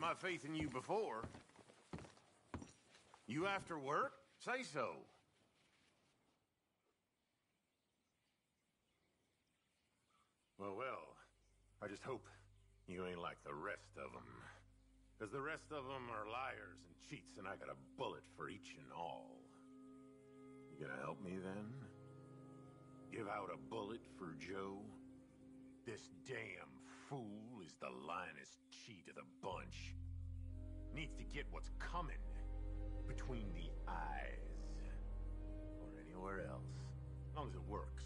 my faith in you before. You after work? Say so. Well, well. I just hope you ain't like the rest of them. Because the rest of them are liars and cheats, and I got a bullet for each and all. You gonna help me, then? Give out a bullet for Joe? This damn fool is the Linus cheat of the bunch. Needs to get what's coming between the eyes. Or anywhere else. As long as it works.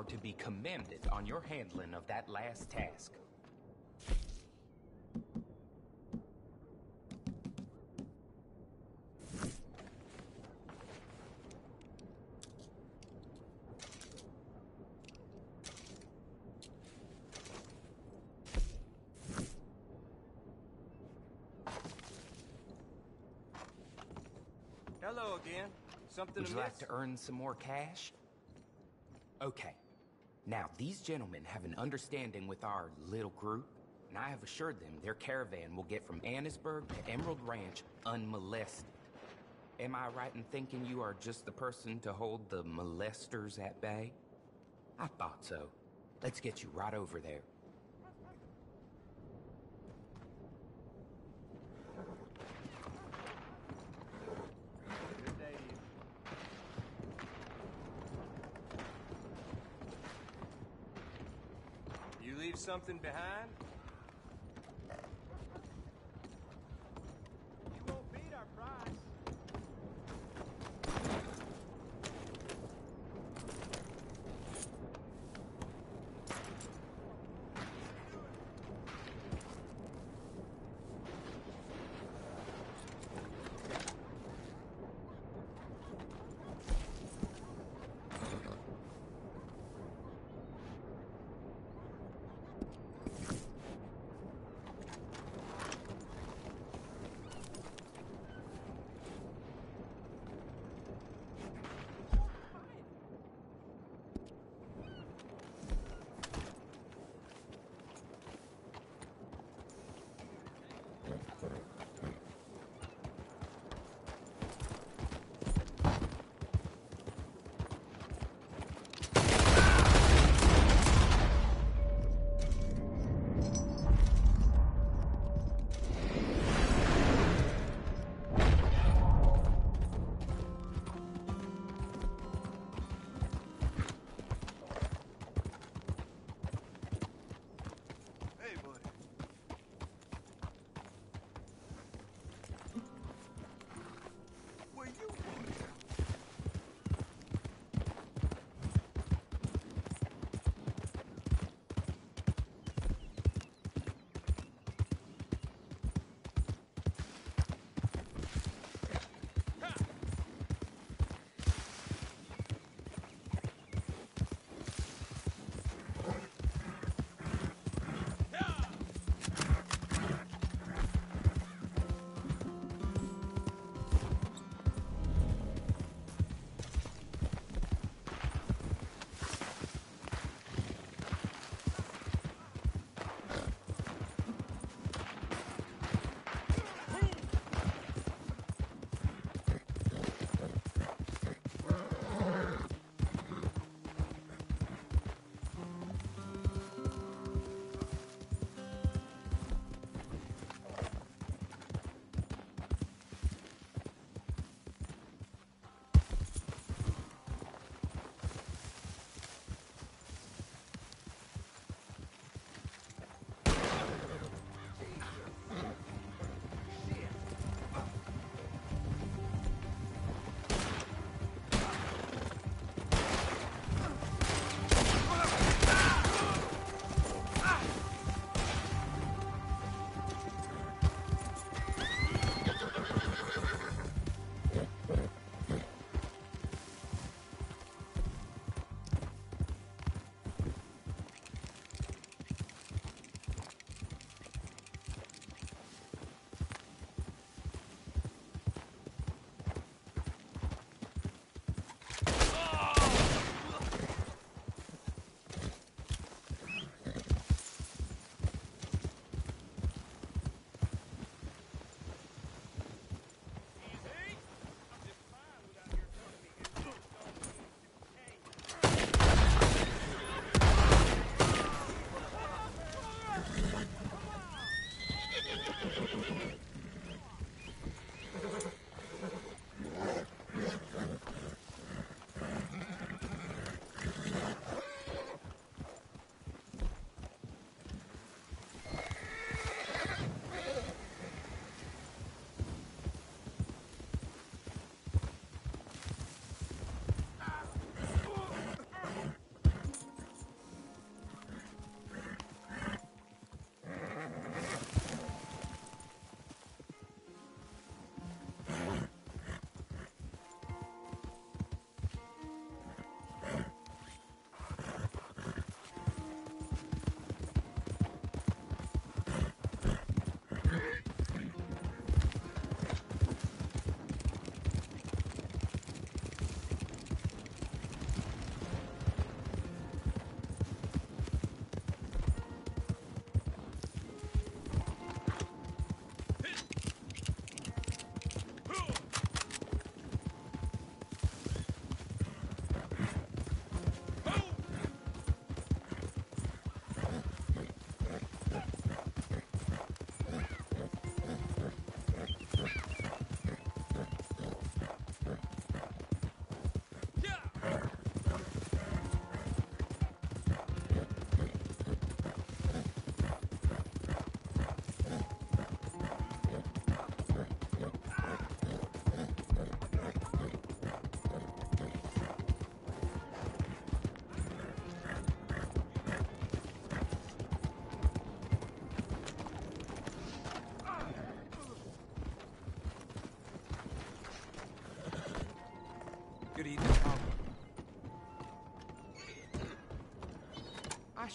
Are to be commended on your handling of that last task. Hello again. Something Would you like to earn some more cash? Okay. Now, these gentlemen have an understanding with our little group, and I have assured them their caravan will get from Annesburg to Emerald Ranch unmolested. Am I right in thinking you are just the person to hold the molesters at bay? I thought so. Let's get you right over there. Good day to you. You behind?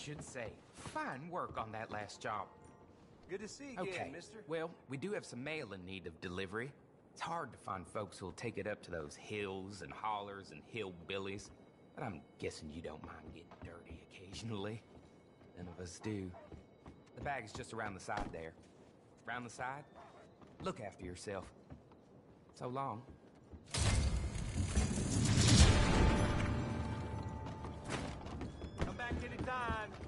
Should say, fine work on that last job. Good to see you Okay, again, mister. well, we do have some mail in need of delivery. It's hard to find folks who'll take it up to those hills and hollers and hillbillies, but I'm guessing you don't mind getting dirty occasionally. None of us do. The bag's just around the side there. Round the side? Look after yourself. So long. Come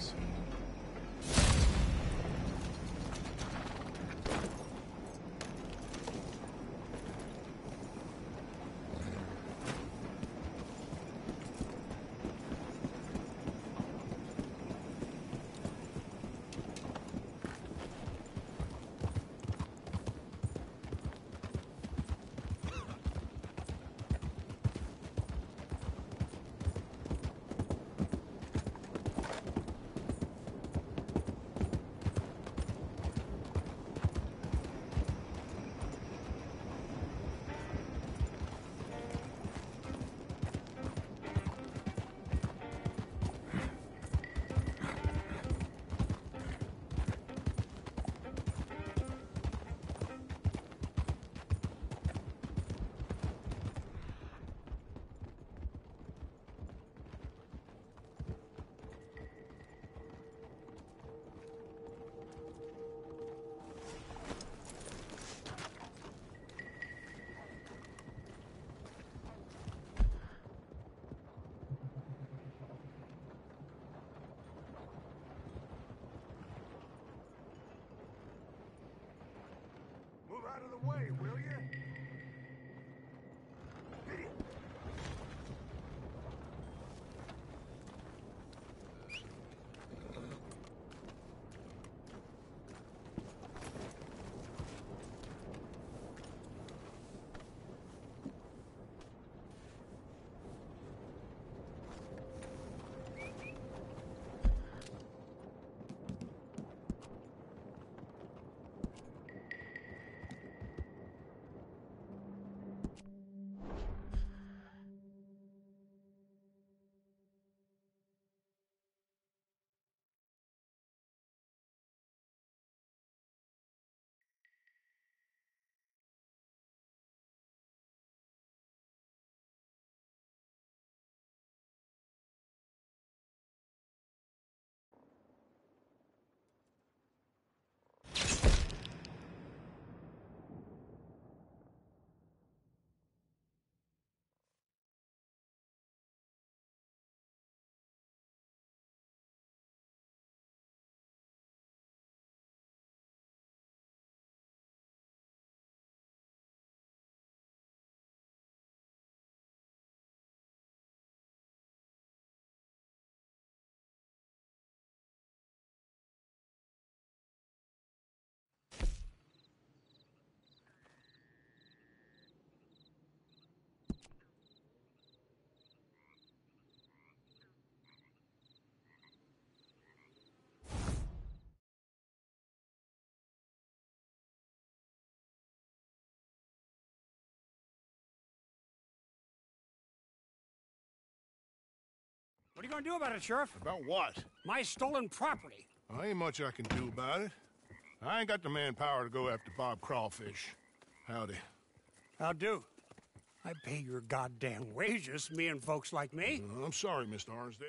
Thanks. What are you going to do about it, Sheriff? About what? My stolen property. Well, ain't much I can do about it. I ain't got the manpower to go after Bob Crawfish. Howdy. I'll do. I pay your goddamn wages, me and folks like me. Uh, I'm sorry, Mr. Arnsdale.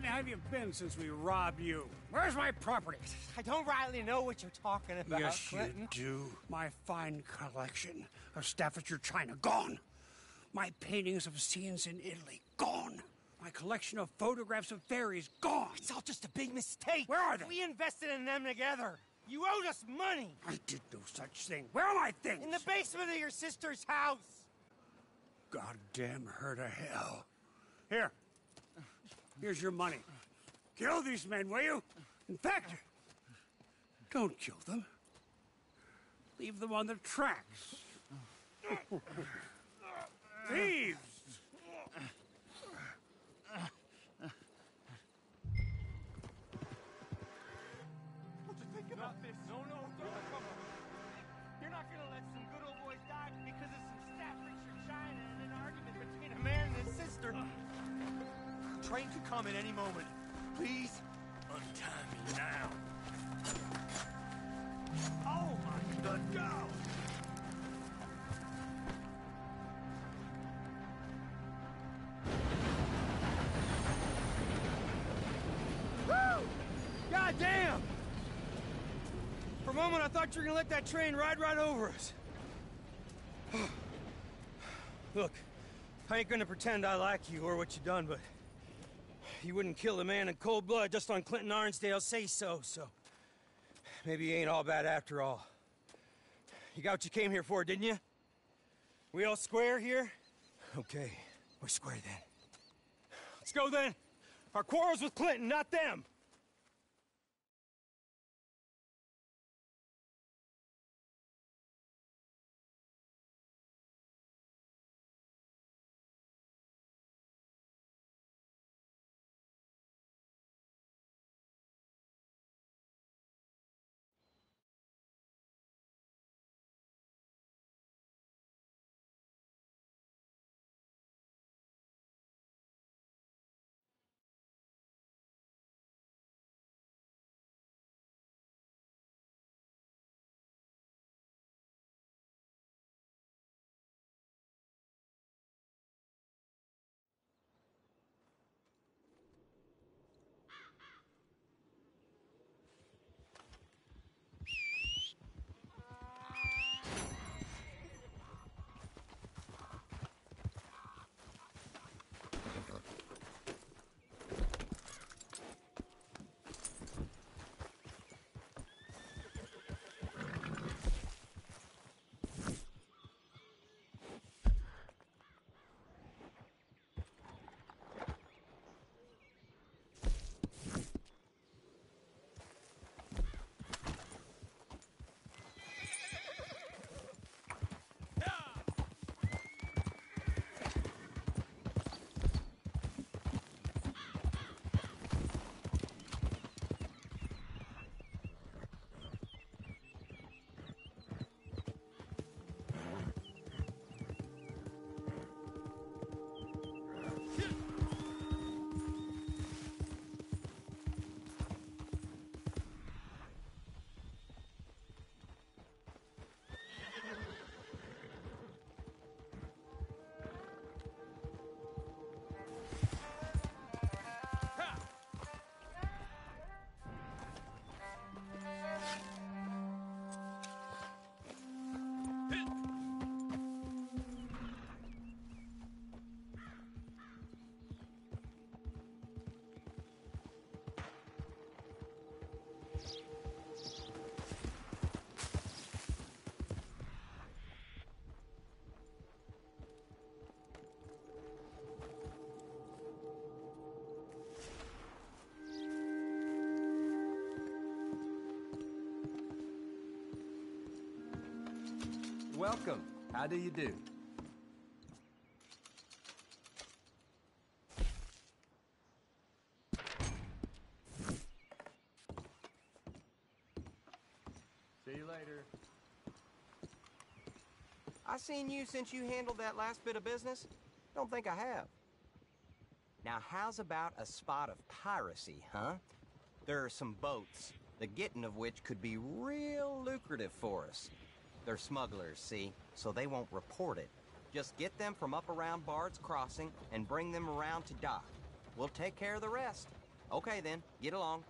Clinton have you been since we robbed you? Where's my property? I don't rightly know what you're talking about, yes, Clinton. you do. My fine collection of Staffordshire china gone. My paintings of scenes in Italy gone. My collection of photographs of fairies gone. It's all just a big mistake. Where are they? We invested in them together. You owed us money. I did no such thing. Where are my things? In the basement of your sister's house. Goddamn herd of hell. Here. Here's your money. Kill these men, will you? In fact, don't kill them. Leave them on the tracks. Thieves! Come at any moment. Please, untie me now. Oh my good God! Woo! God damn! For a moment, I thought you were gonna let that train ride right over us. Look, I ain't gonna pretend I like you or what you done, but you wouldn't kill a man in cold blood just on Clinton Arnsdale say so, so maybe you ain't all bad after all. You got what you came here for, didn't you? We all square here? Okay, we're square then. Let's go then. Our quarrel's with Clinton, not them. Welcome. How do you do? See you later. I seen you since you handled that last bit of business. Don't think I have. Now, how's about a spot of piracy, huh? There are some boats, the getting of which could be real lucrative for us. They're smugglers, see, so they won't report it. Just get them from up around Bard's Crossing and bring them around to dock. We'll take care of the rest. Okay then, get along.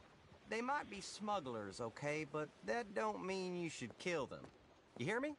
They might be smugglers, okay, but that don't mean you should kill them. You hear me?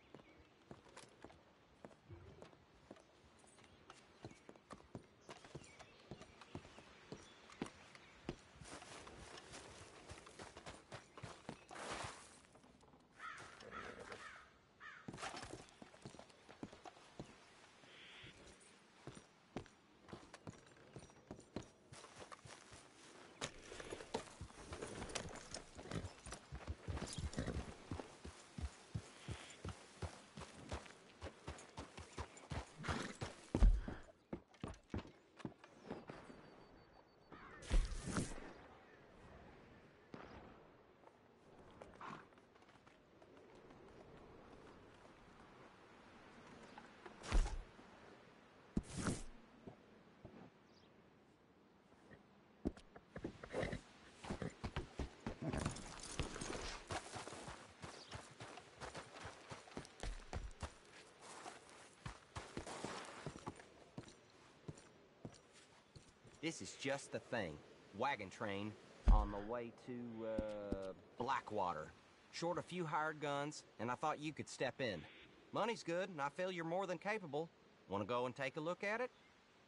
This is just the thing. Wagon train on the way to, uh, Blackwater. Short a few hired guns, and I thought you could step in. Money's good, and I feel you're more than capable. Want to go and take a look at it?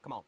Come on.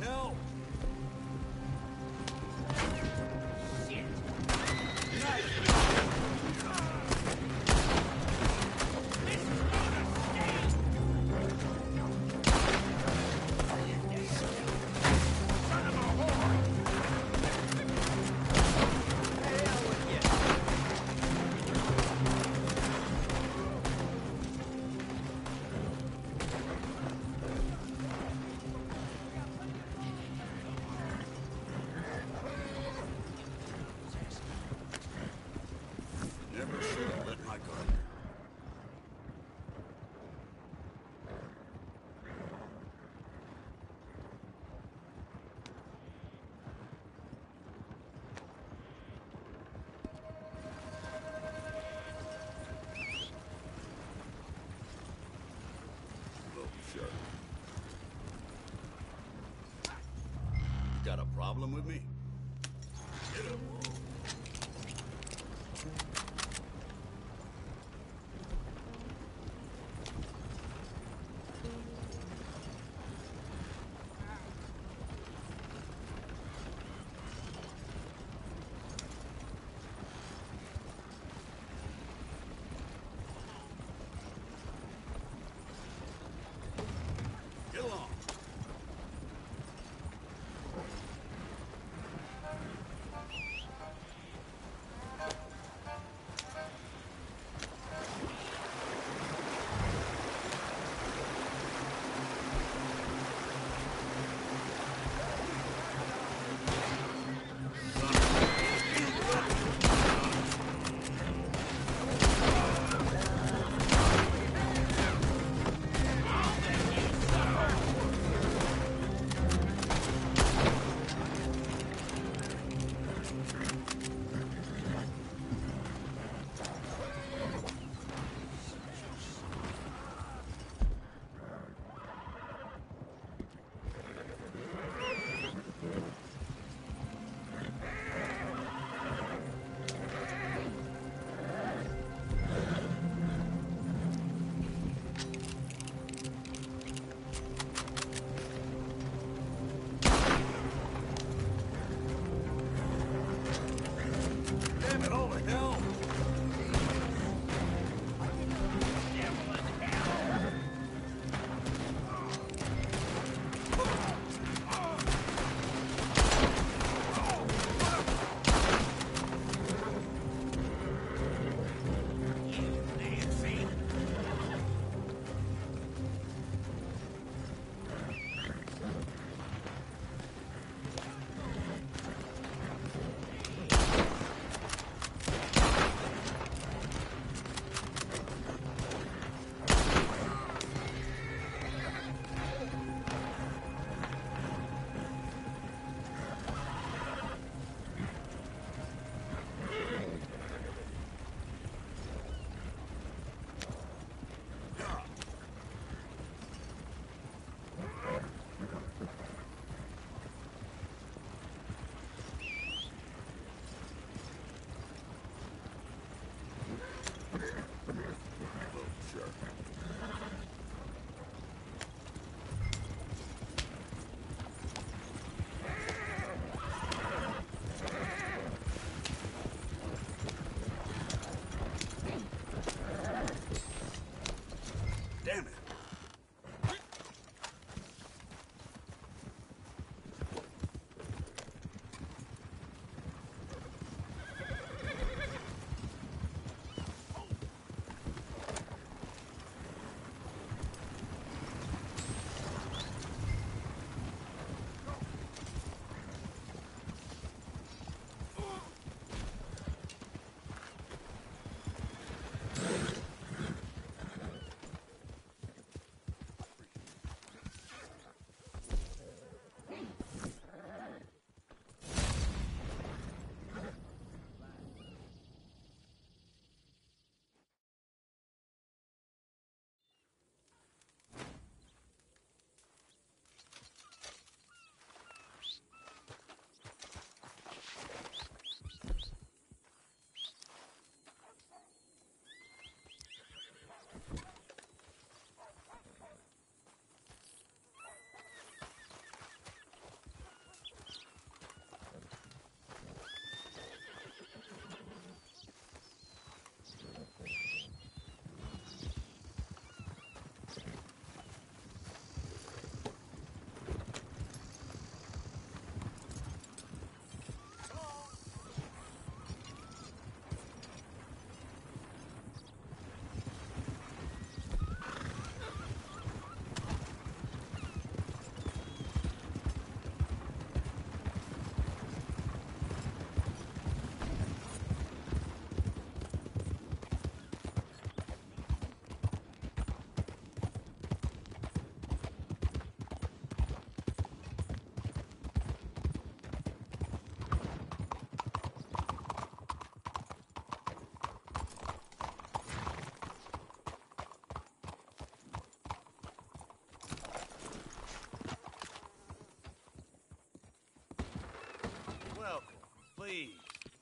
Hell! Problem with me?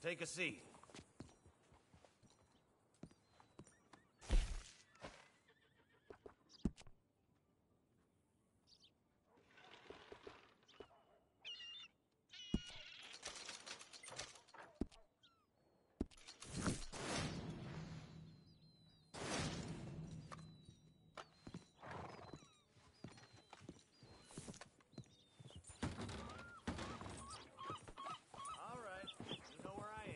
Take a seat. All right. You know where I am.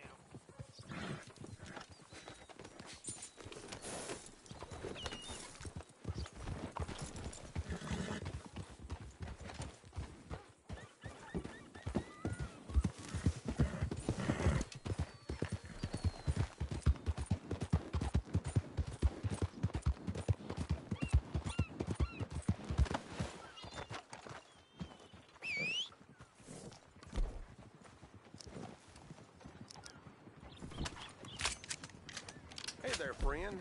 Hey there, friend.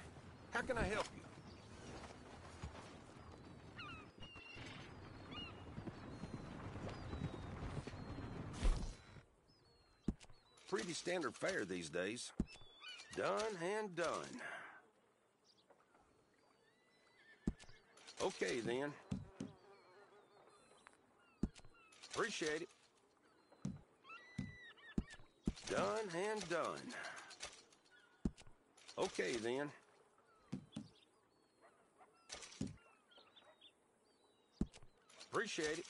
How can I help you? Pretty standard fare these days. Done and done. Okay, then. Appreciate it. Done and done. Okay, then. Appreciate it.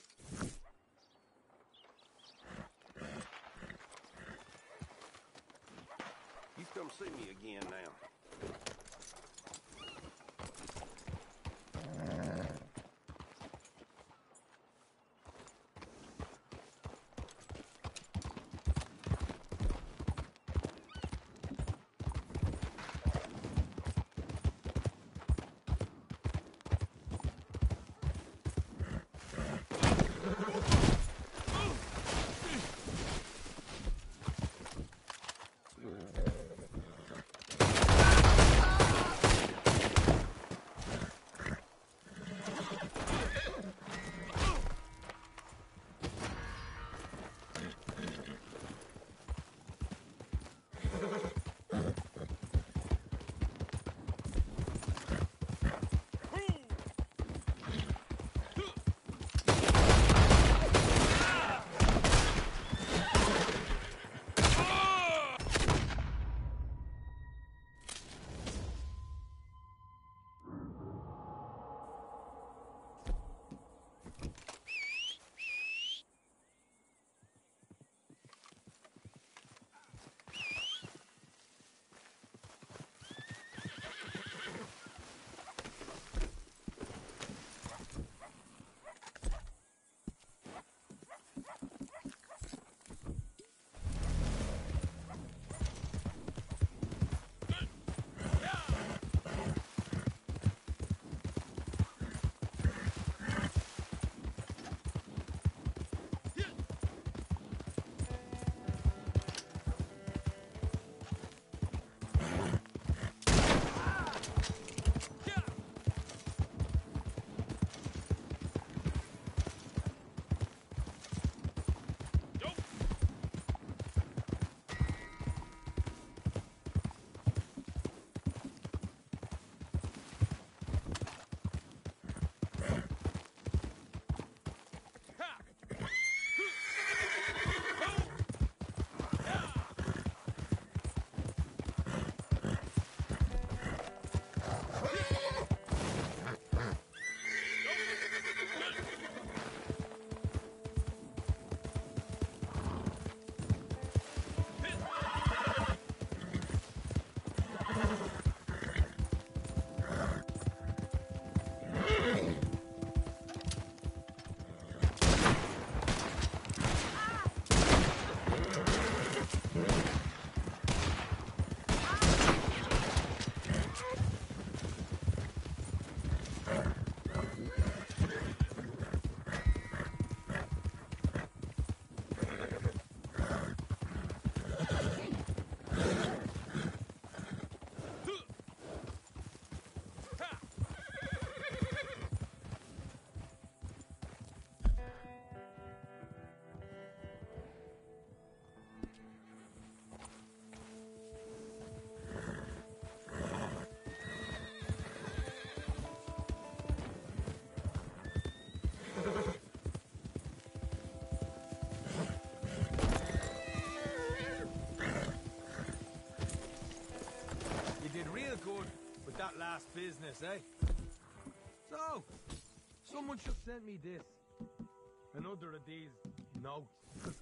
That last business, eh? So, someone should send me this. Another of these notes.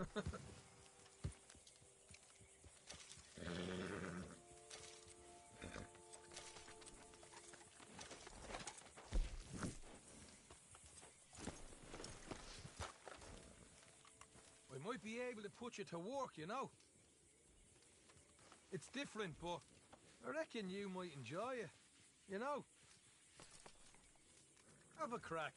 I might be able to put you to work, you know. It's different, but I reckon you might enjoy it. You know? Have a crack.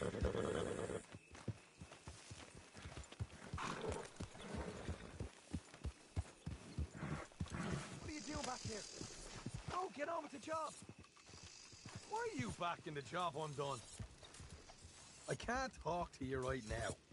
What are you doing back here? Oh, get on with the job. Why are you back in the job undone? I can't talk to you right now.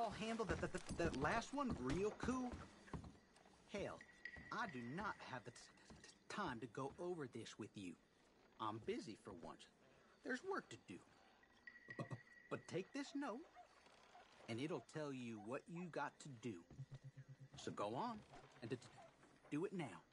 All handled that, last one real cool? Hell, I do not have the time to go over this with you. I'm busy for once. There's work to do. But, take this note, and it'll tell you what you got to do. So go on and do it now.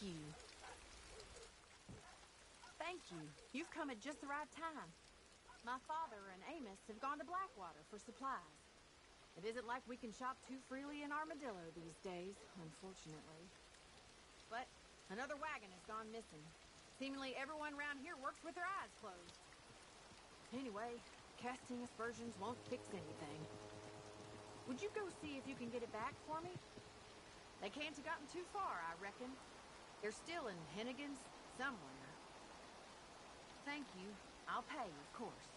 You. Thank you. You've come at just the right time. My father and Amos have gone to Blackwater for supplies. It isn't like we can shop too freely in Armadillo these days, unfortunately. But another wagon has gone missing. Seemingly everyone around here works with their eyes closed. Anyway, casting aspersions won't fix anything. Would you go see if you can get it back for me? They can't have gotten too far, I reckon. They're still in Hennigan's somewhere. Thank you. I'll pay, of course.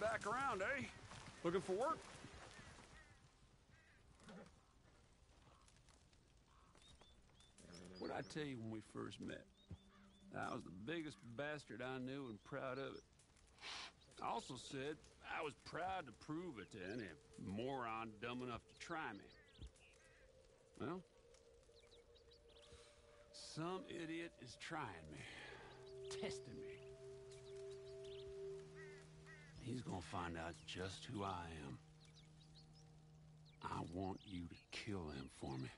Back around, eh? Looking for work? What'd I tell you when we first met? I was the biggest bastard I knew and proud of it. I also said I was proud to prove it to any moron dumb enough to try me. Well, some idiot is trying me, testing me. He's gonna find out just who I am. I want you to kill him for me.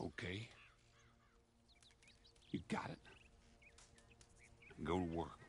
Okay? You got it. Go to work.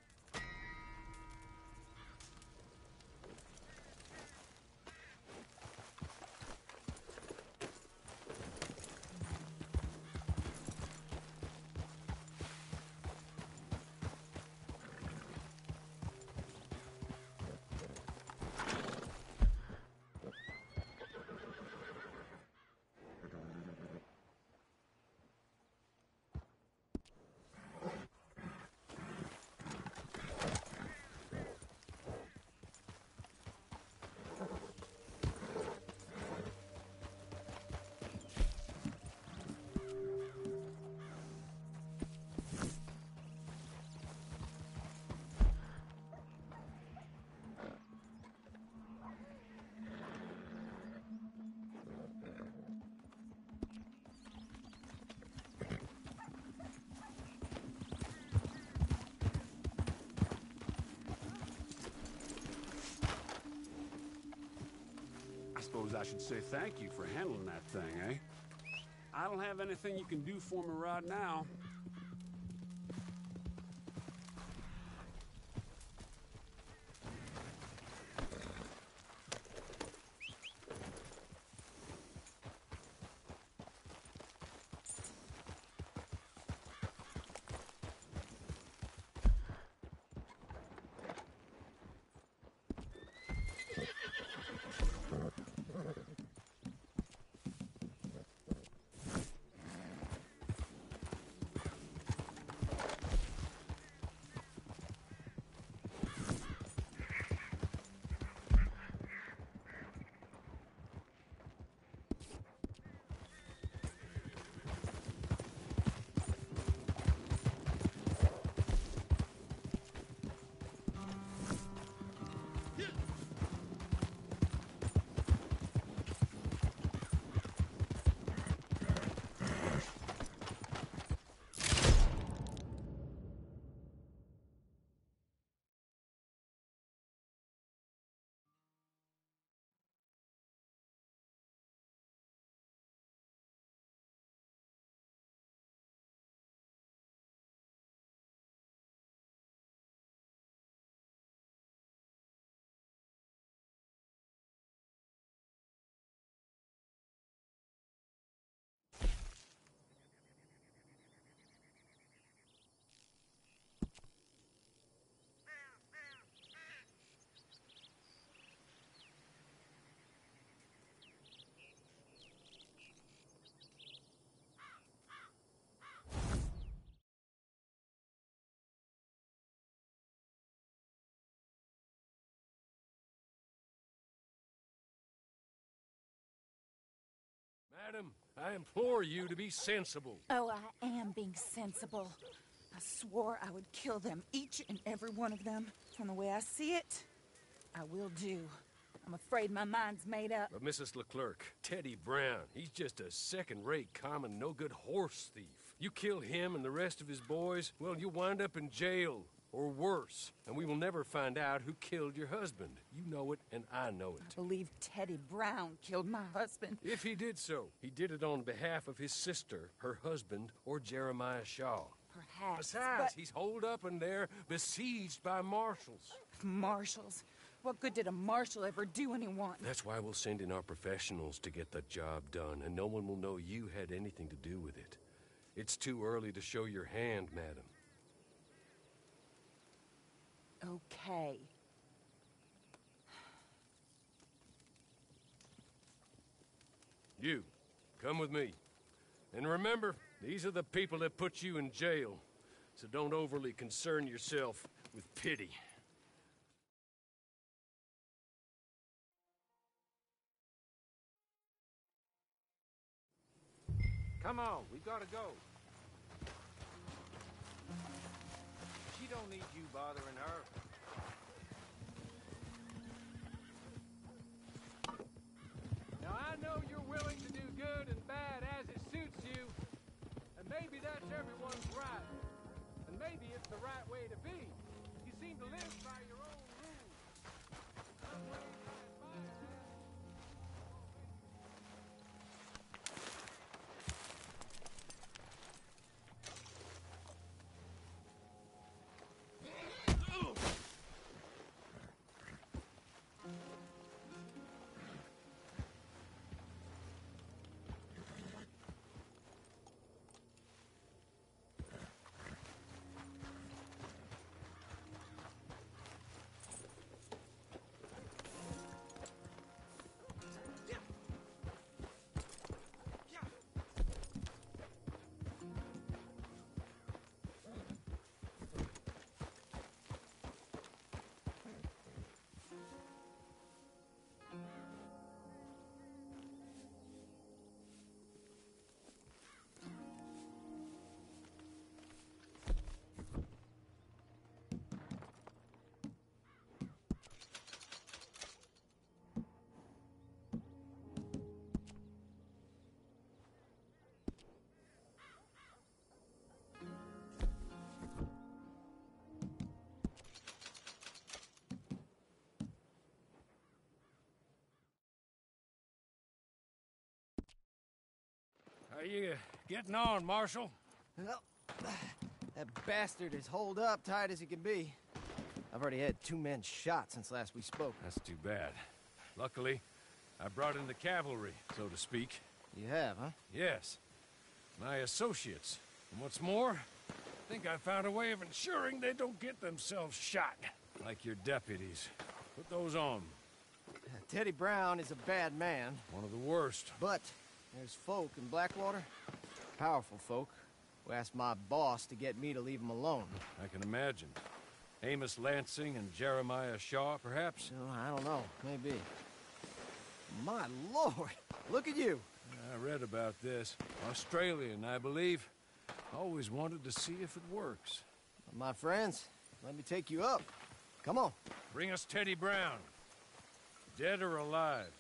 Suppose I should say thank you for handling that thing, eh? I don't have anything you can do for me right now. Madam, I implore you to be sensible. Oh, I am being sensible. I swore I would kill them, each and every one of them. From the way I see it, I will do. I'm afraid my mind's made up. But Mrs. LeClerk, Teddy Brown, he's just a second-rate, common, no-good horse thief. You kill him and the rest of his boys, well, you'll wind up in jail, or worse. And we will never find out who killed your husband. You know it, and I know it. I believe Teddy Brown killed my husband. If he did so, he did it on behalf of his sister, her husband, or Jeremiah Shaw. Perhaps. Besides, but... he's holed up in there, besieged by marshals. Marshals? What good did a marshal ever do anyone? That's why we'll send in our professionals to get the job done, and no one will know you had anything to do with it. It's too early to show your hand, madam okay. You, come with me. And remember, these are the people that put you in jail, so don't overly concern yourself with pity. Come on, we gotta go. She don't need you bothering her. The right How you getting on, Marshal? Well, that bastard is holed up tight as he can be. I've already had two men shot since last we spoke. That's too bad. Luckily, I brought in the cavalry, so to speak. You have, huh? Yes. My associates. And what's more, I think I found a way of ensuring they don't get themselves shot. Like your deputies. Put those on. Teddy Brown is a bad man. One of the worst. But there's folk in Blackwater, powerful folk, who asked my boss to get me to leave them alone. I can imagine. Amos Lansing and Jeremiah Shaw, perhaps? No, I don't know. Maybe. My lord! Look at you! I read about this. Australian, I believe. Always wanted to see if it works. My friends, let me take you up. Come on. Bring us Teddy Brown. Dead or alive.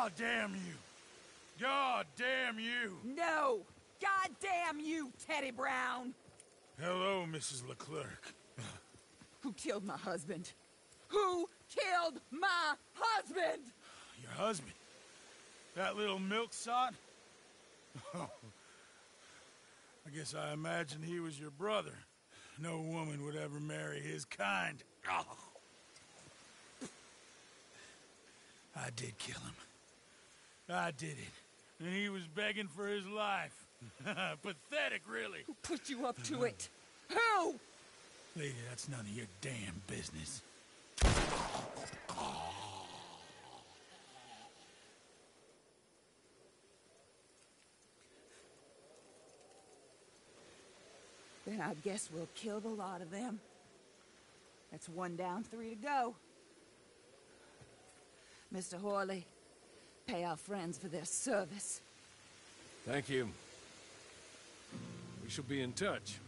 God damn you! God damn you! No! God damn you, Teddy Brown! Hello, Mrs. LeClerk. Who killed my husband? Who killed my husband? Your husband? That little milksot? Oh. I guess I imagined he was your brother. No woman would ever marry his kind. Oh. I did kill him. I did it. And he was begging for his life. Pathetic, really. Who put you up to it? Who? Lady, that's none of your damn business. Then I guess we'll kill the lot of them. That's one down, three to go. Mr. Horley, pay our friends for their service. Thank you. We shall be in touch.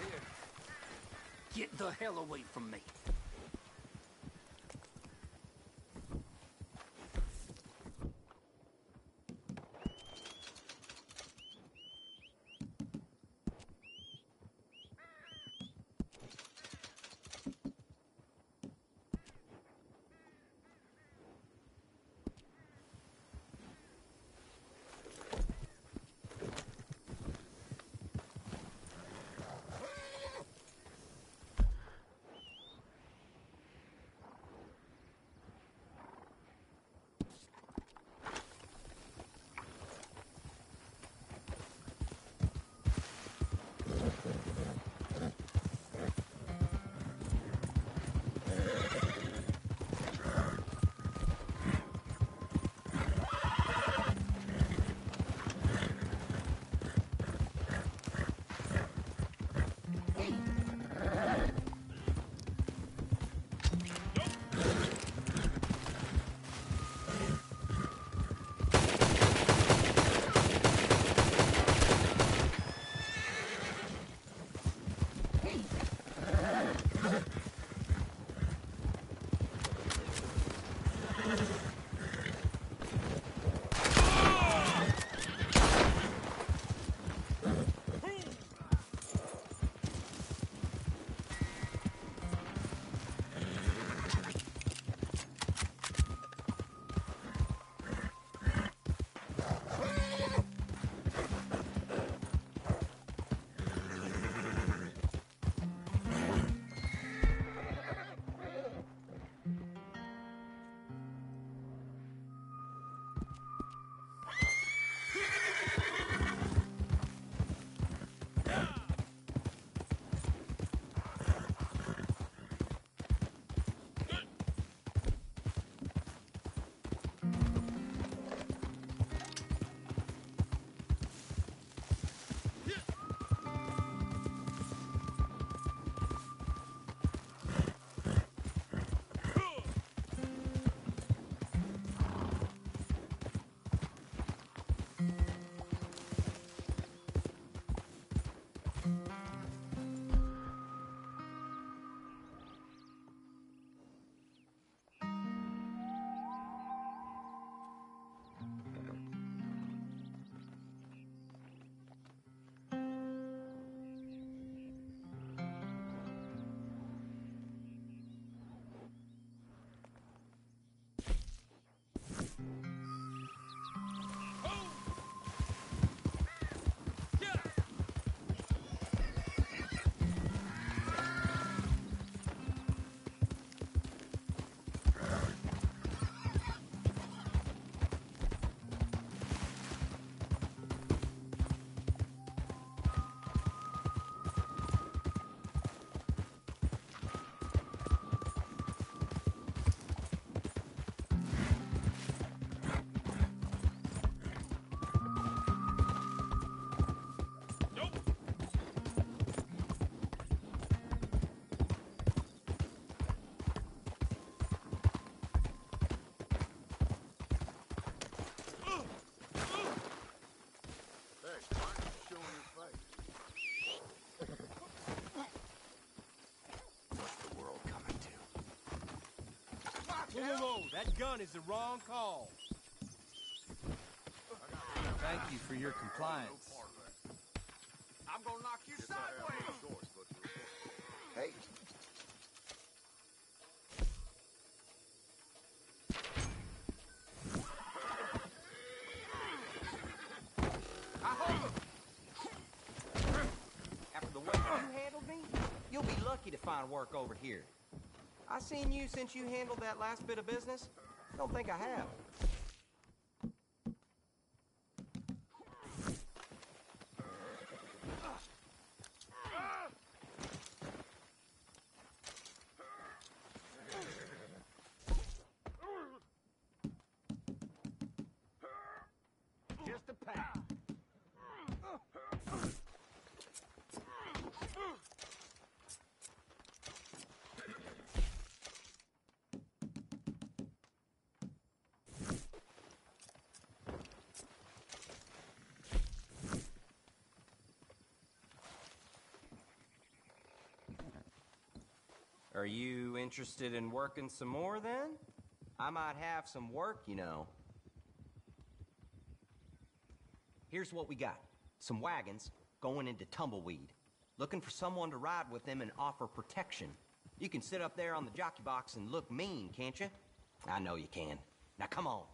Here. Get the hell away from me. That gun is the wrong call. Thank you for your compliance. I'm gonna knock you sideways. Hey, After the way you handled me, you'll be lucky to find work over here. I seen you since you handled that last bit of business. Don't think I have. Are you interested in working some more then? I might have some work, you know. Here's what we got some wagons going into Tumbleweed. Looking for someone to ride with them and offer protection. You can sit up there on the jockey box and look mean, can't you? I know you can. Now come on.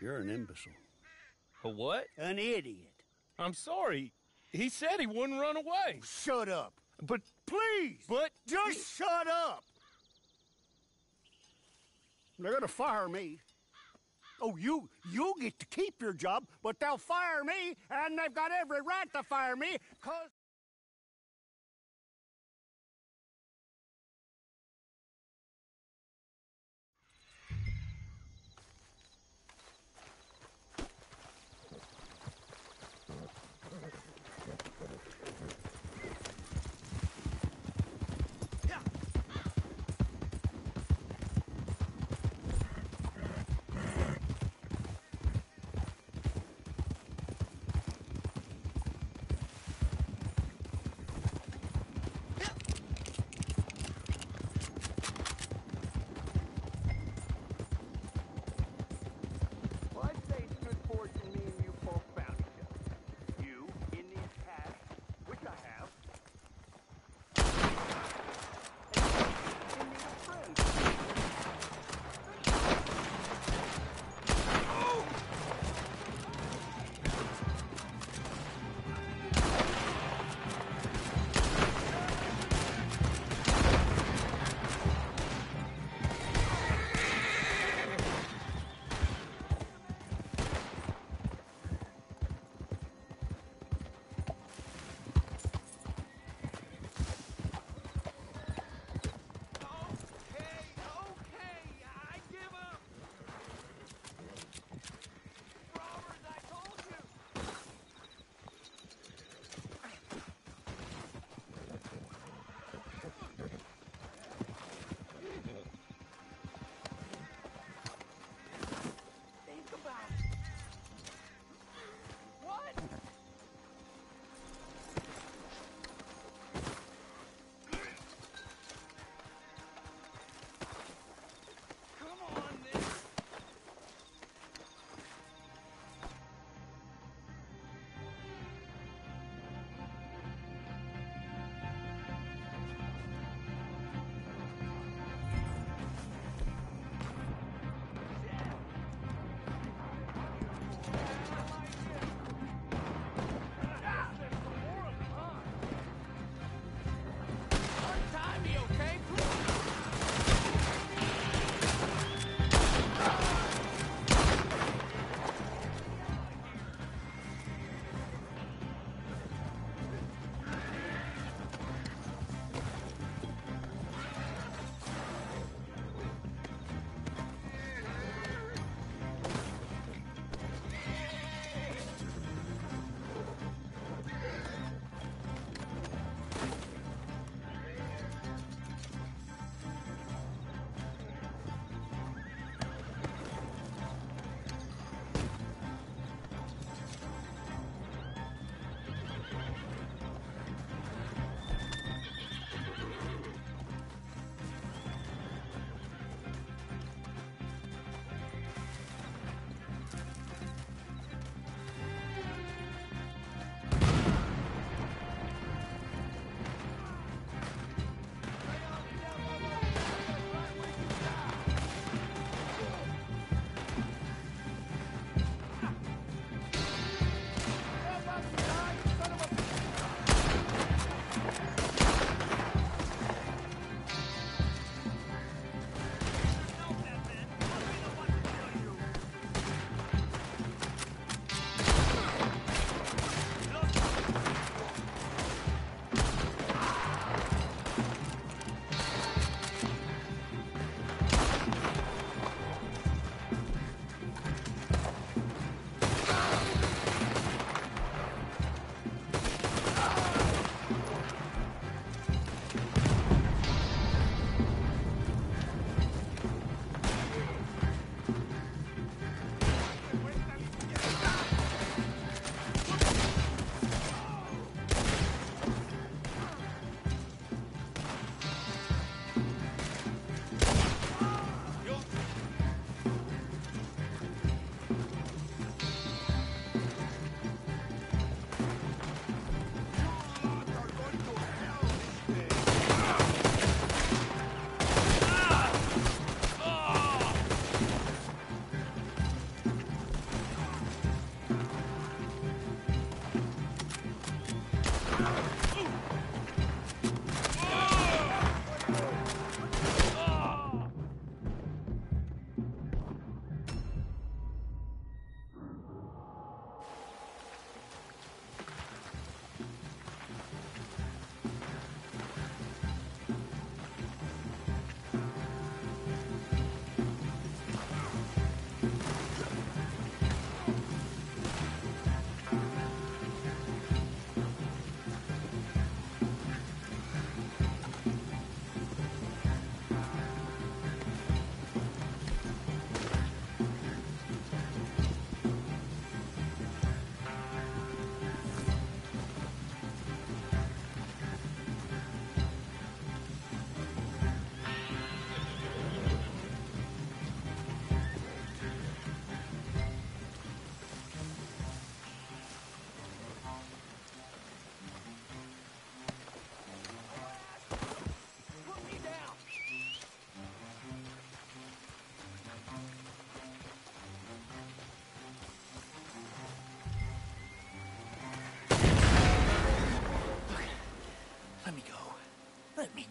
You're an imbecile. A what? An idiot. I'm sorry. He said he wouldn't run away. Shut up. But Please! But Just shut up! They're gonna fire me. Oh, you you get to keep your job, but they'll fire me, and they've got every right to fire me, cause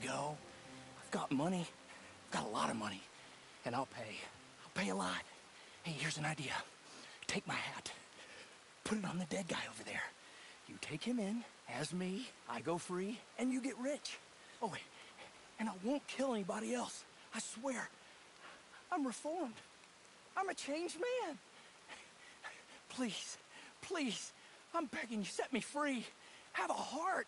go. I've got money. I've got a lot of money. And I'll pay. I'll pay a lot. Hey, here's an idea. Take my hat. Put it on the dead guy over there. You take him in, as me, I go free, and you get rich. Oh, wait. And I won't kill anybody else. I swear. I'm reformed. I'm a changed man. Please, please, I'm begging you, set me free. Have a heart.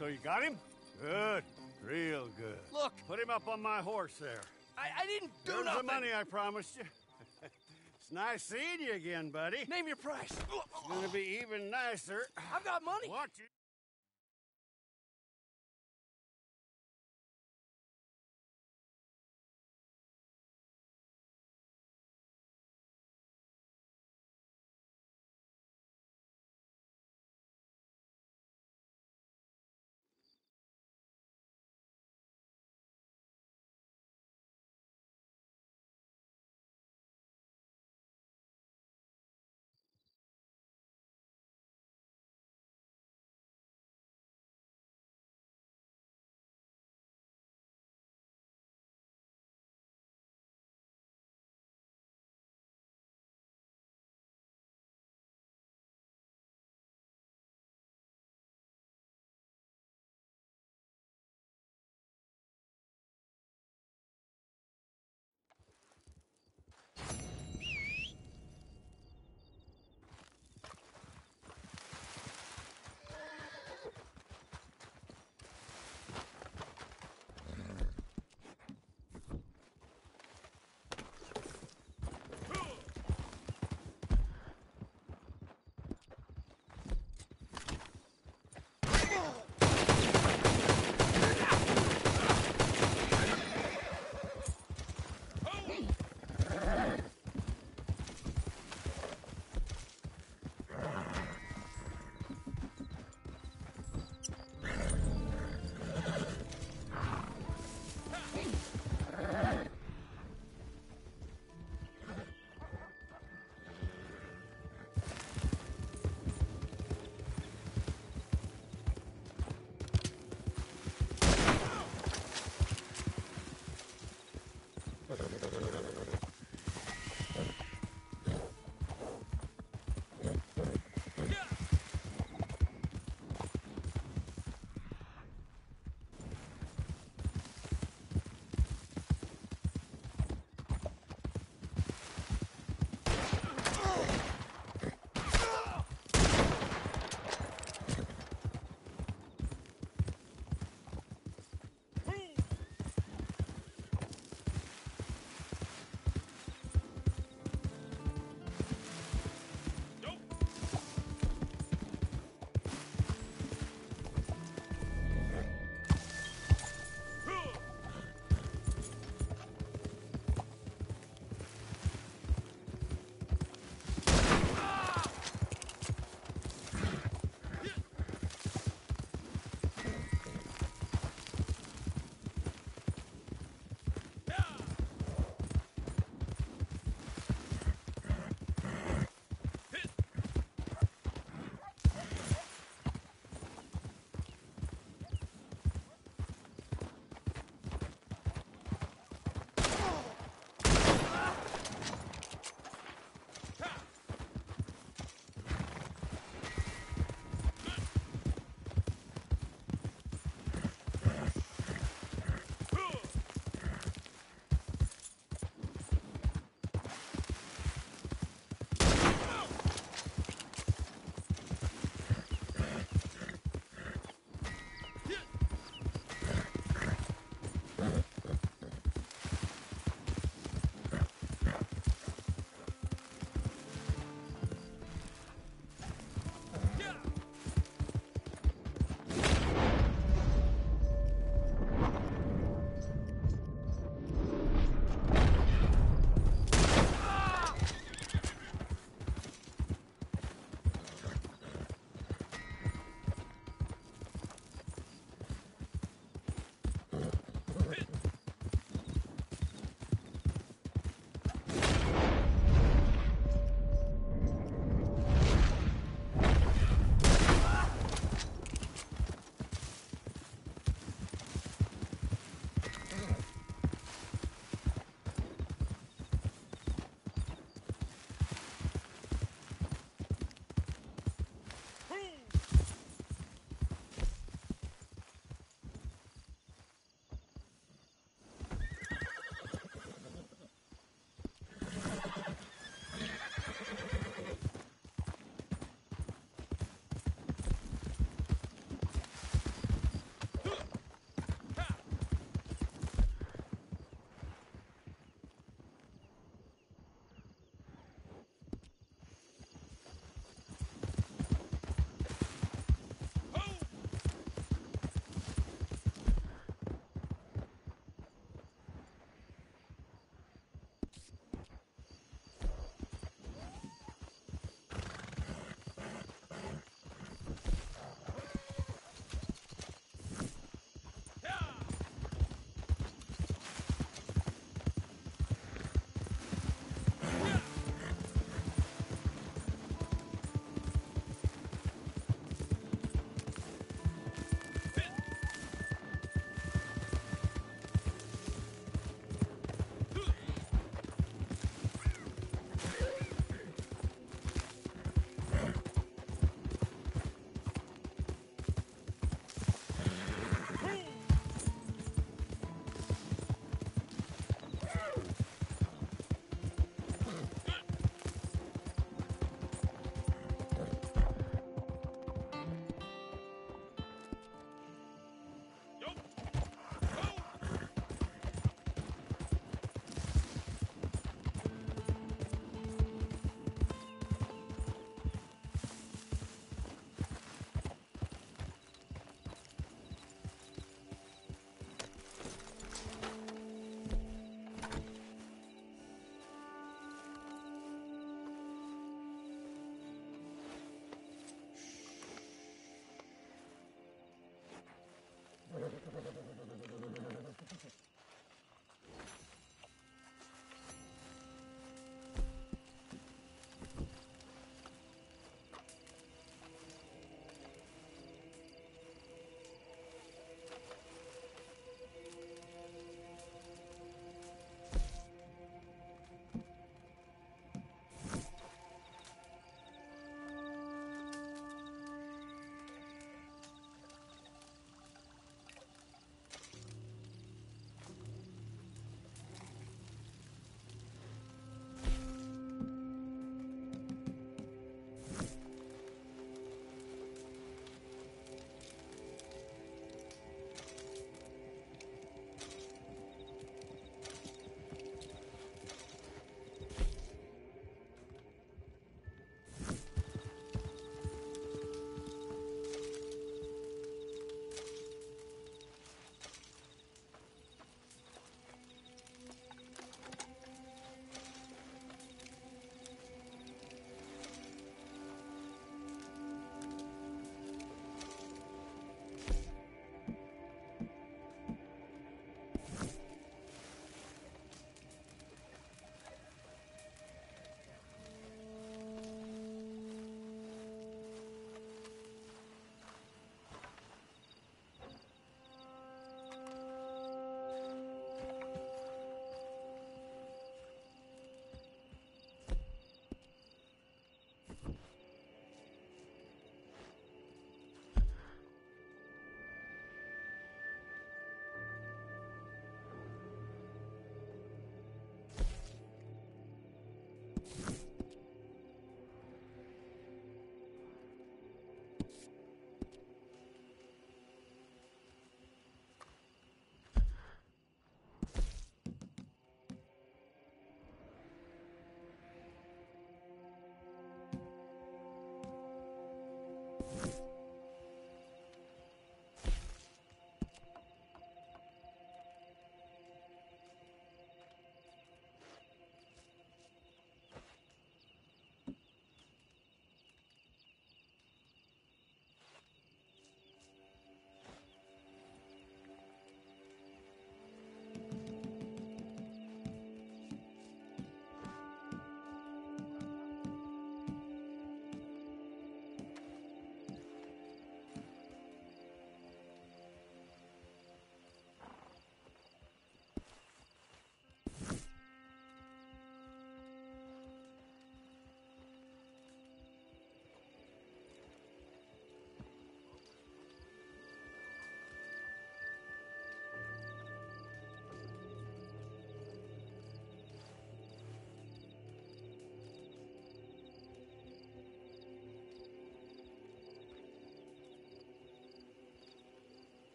So you got him? Good. Real good. Look. Put him up on my horse there. I, I didn't do There's nothing. the money I promised you. it's nice seeing you again, buddy. Name your price. It's gonna be even nicer. I've got money. Watch it.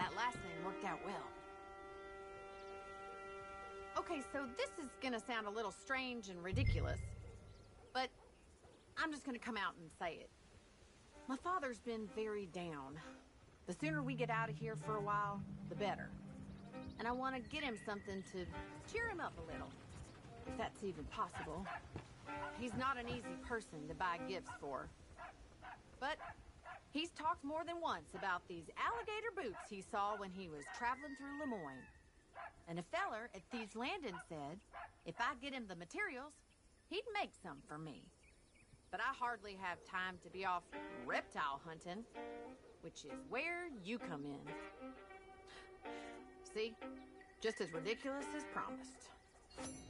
That last thing worked out well. Okay, so this is gonna sound a little strange and ridiculous, but I'm just gonna come out and say it. My father's been very down. The sooner we get out of here for a while, the better. And I want to get him something to cheer him up a little, if that's even possible. He's not an easy person to buy gifts for. He's talked more than once about these alligator boots he saw when he was traveling through Lemoyne. And a feller at Thieves Landing said if I get him the materials, he'd make some for me. But I hardly have time to be off reptile hunting, which is where you come in. See? Just as ridiculous as promised.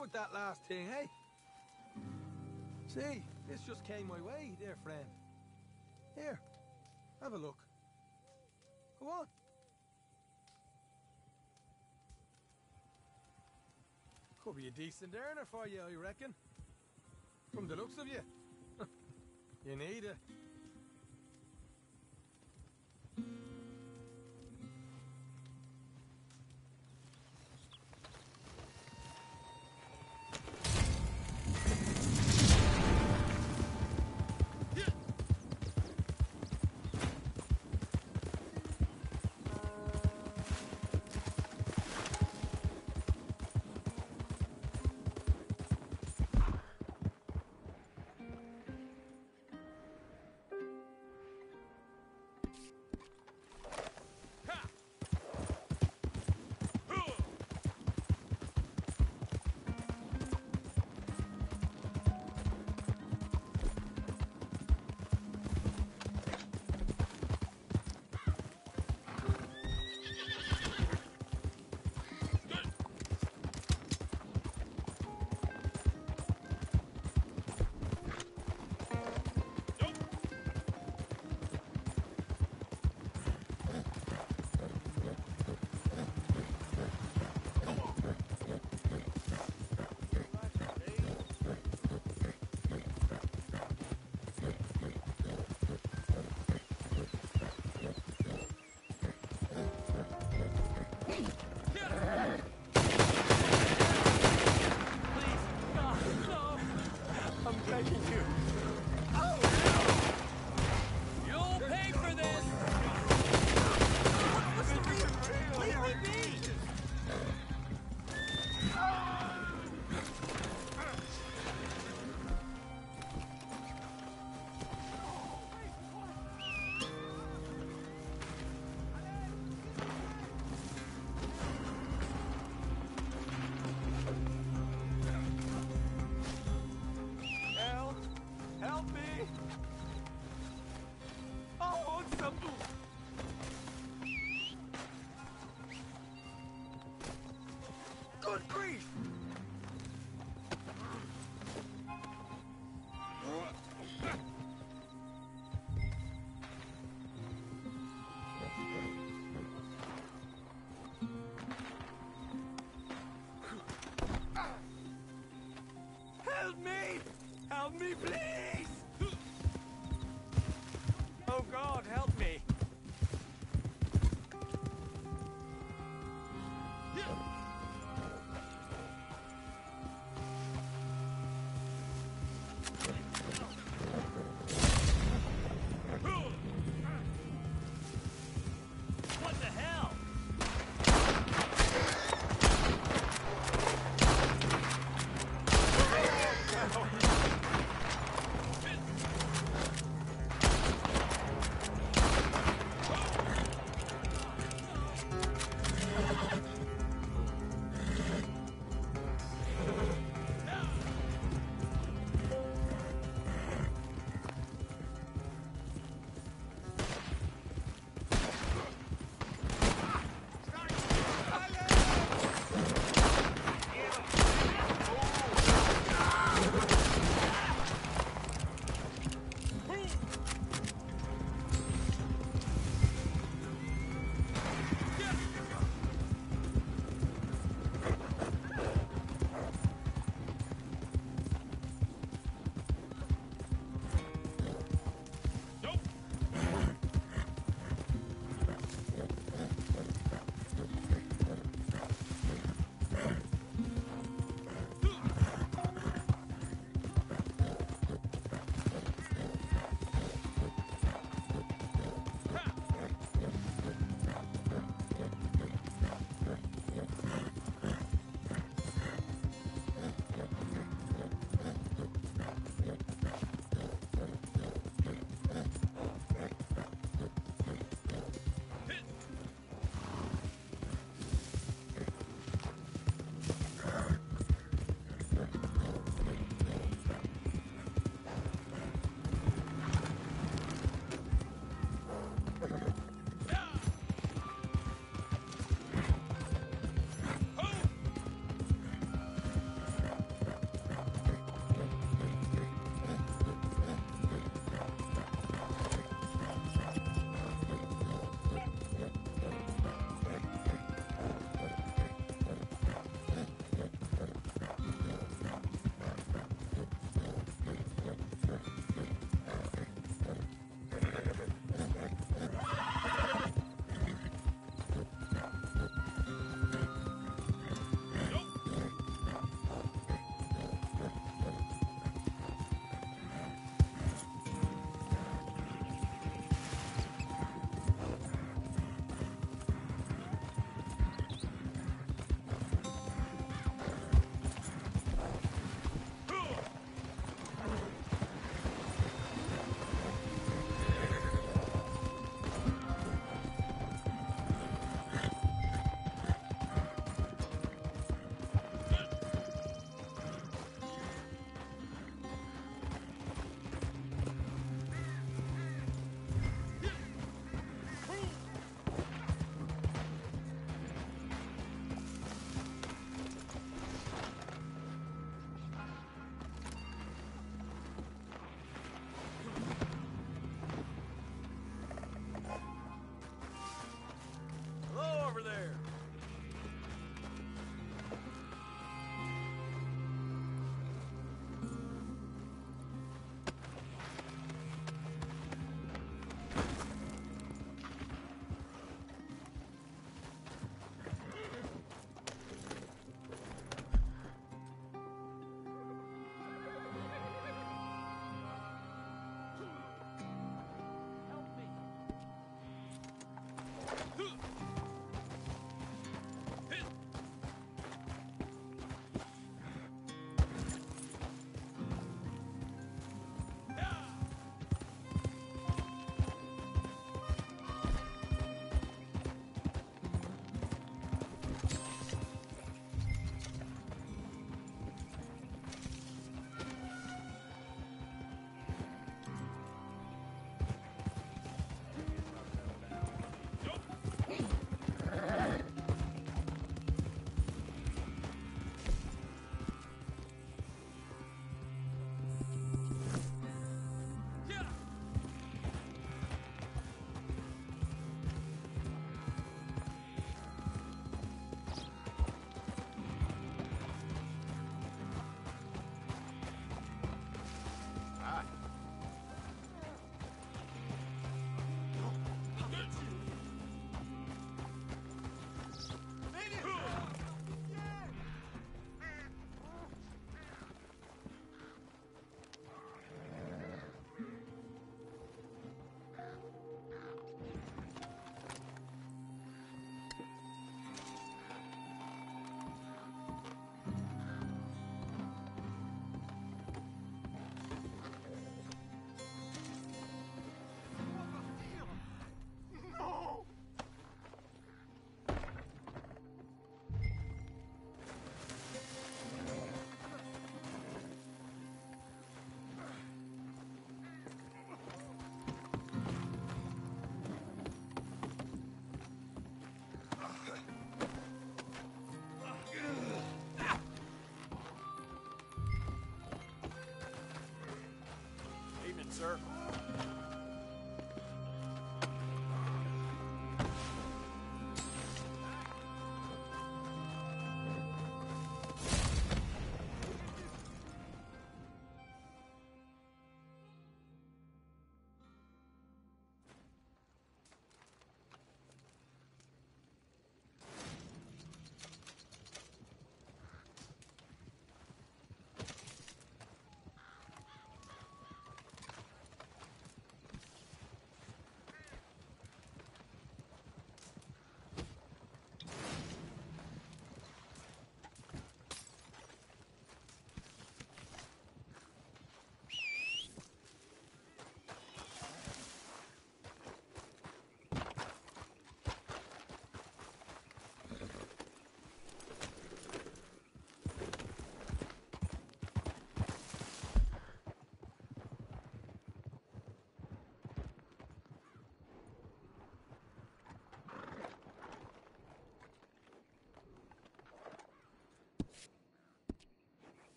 with that last thing, hey? See, this just came my way, dear friend. Here, have a look. Go on. Could be a decent earner for you, I reckon. From the looks of you. you need it.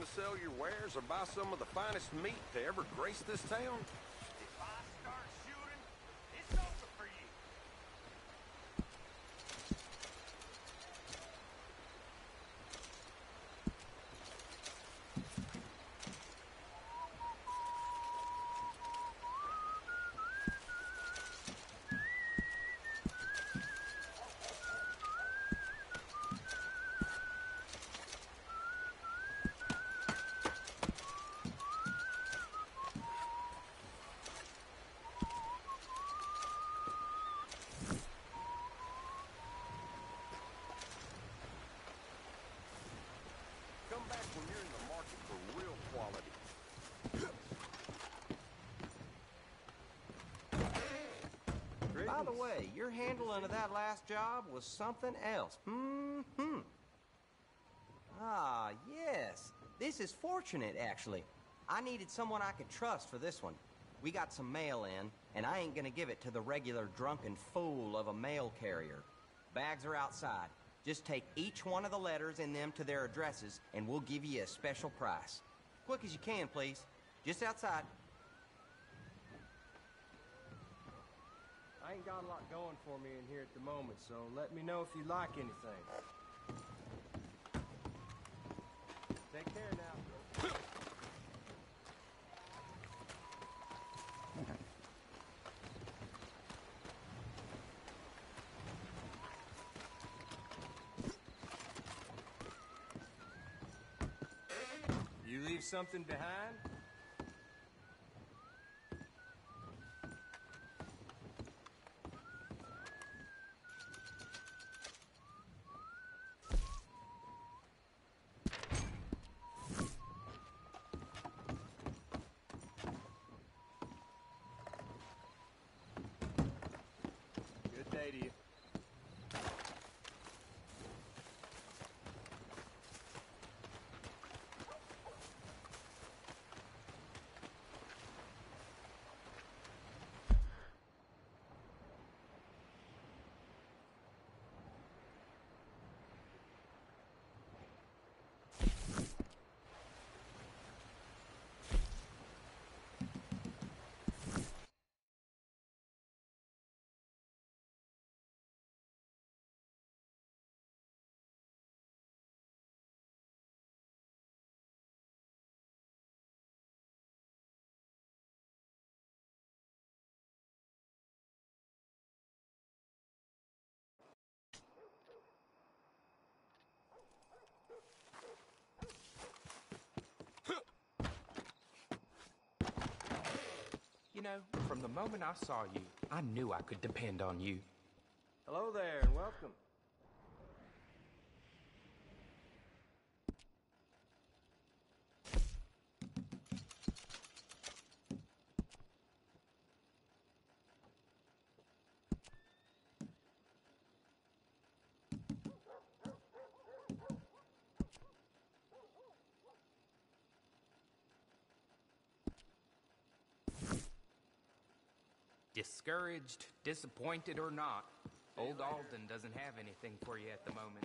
To sell your wares or buy some of the finest meat to ever grace this town? Come back when you're in the market for real quality. By the way, your handling of that last job was something else. Hmm. Ah, yes. This is fortunate, actually. I needed someone I could trust for this one. We got some mail in, and I ain't gonna give it to the regular drunken fool of a mail carrier. Bags are outside. Just take each one of the letters in them to their addresses, and we'll give you a special price. Quick as you can, please. Just outside. I ain't got a lot going for me in here at the moment, so let me know if you like anything. Take care now. You leave something behind? Good day to you. You know, from the moment I saw you, I knew I could depend on you. Hello there, and welcome. Discouraged, disappointed, or not, old Alden doesn't have anything for you at the moment.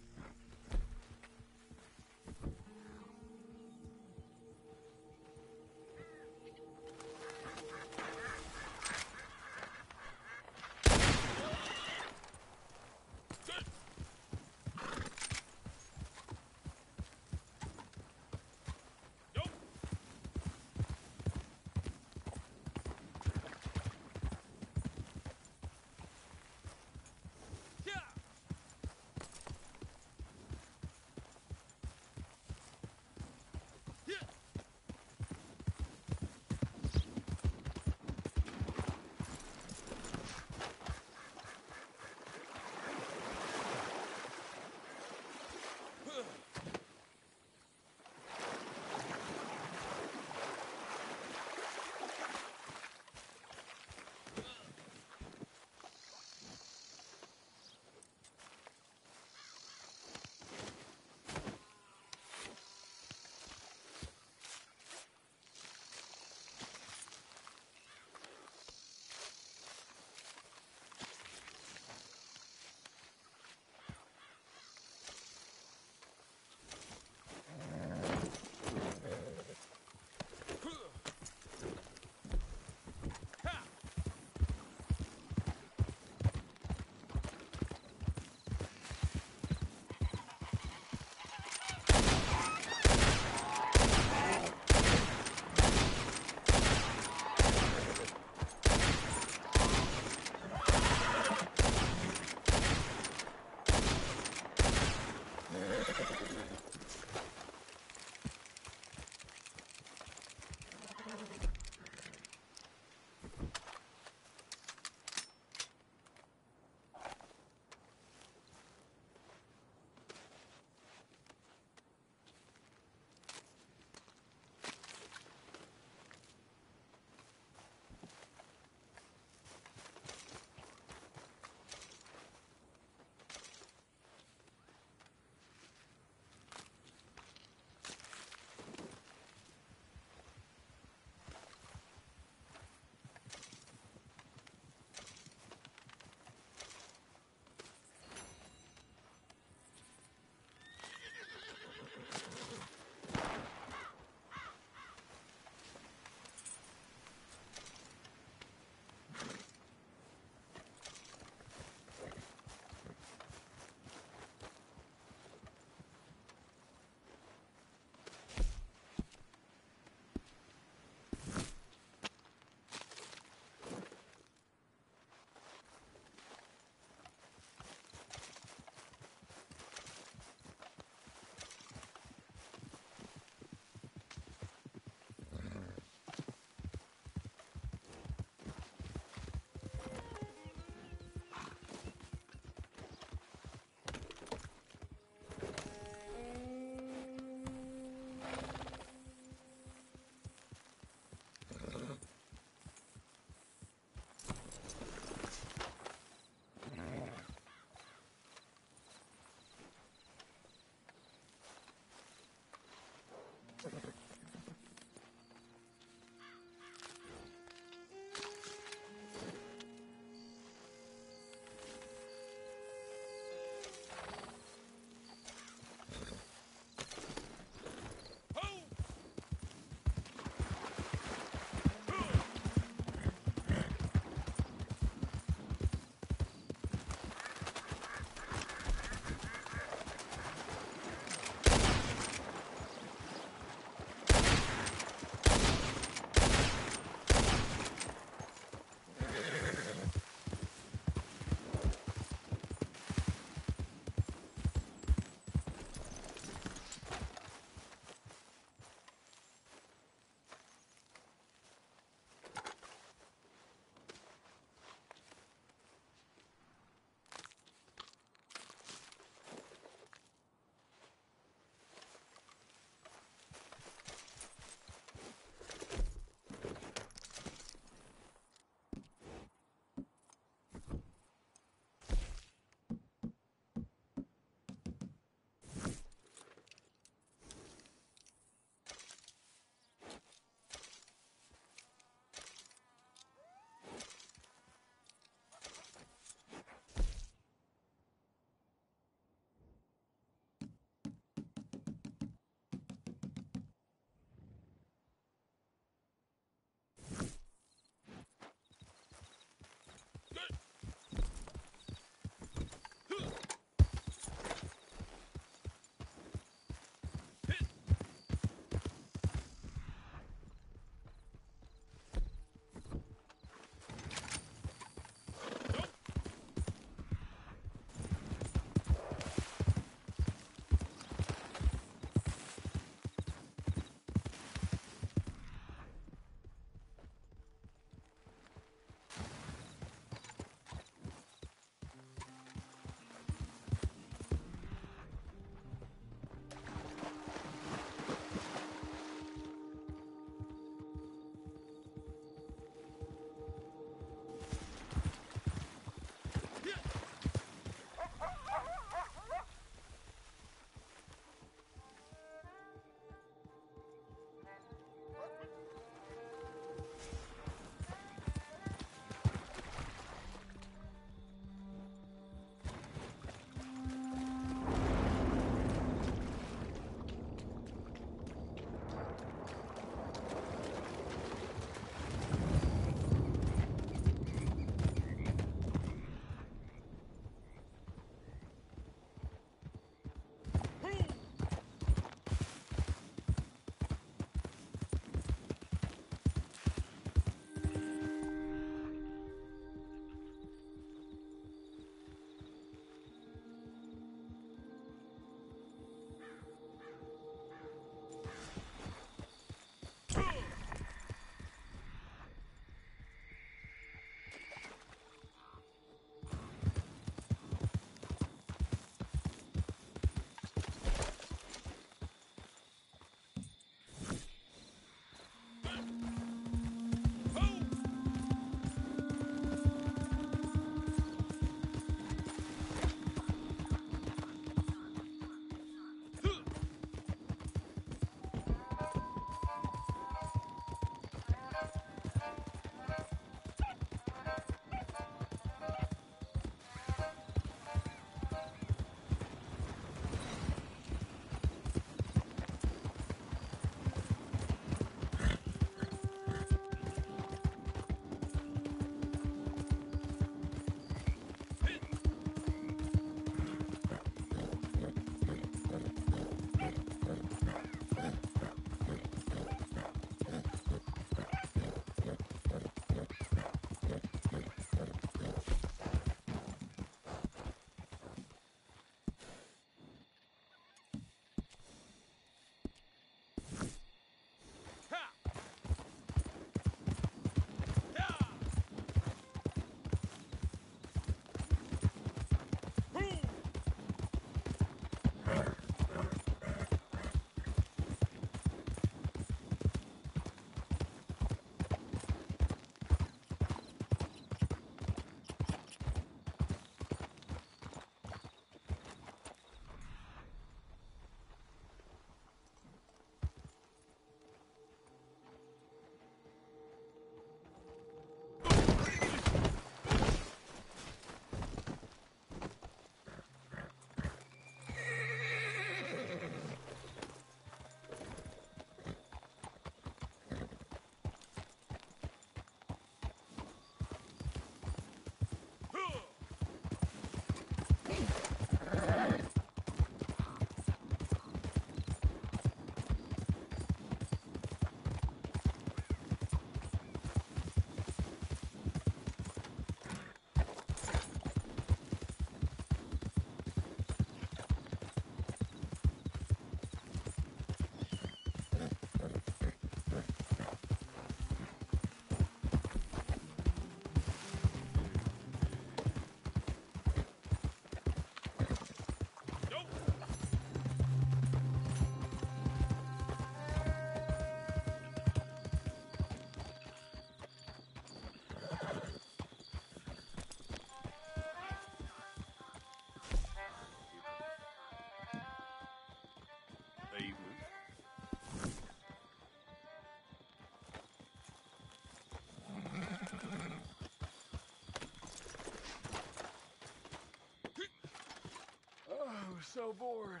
so bored.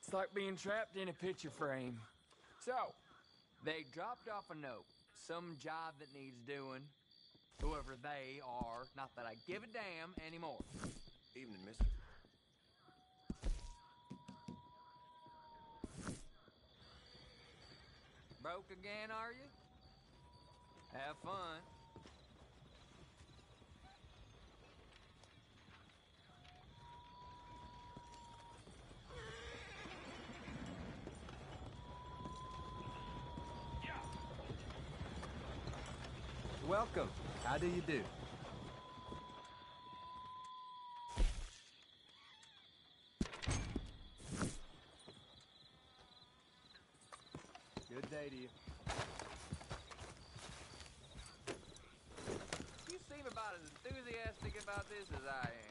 It's like being trapped in a picture frame. So, they dropped off a note. Some job that needs doing. Whoever they are. Not that I give a damn anymore. Evening, mister. Broke again, are you? Have fun. Welcome. How do you do? Good day to you. You seem about as enthusiastic about this as I am.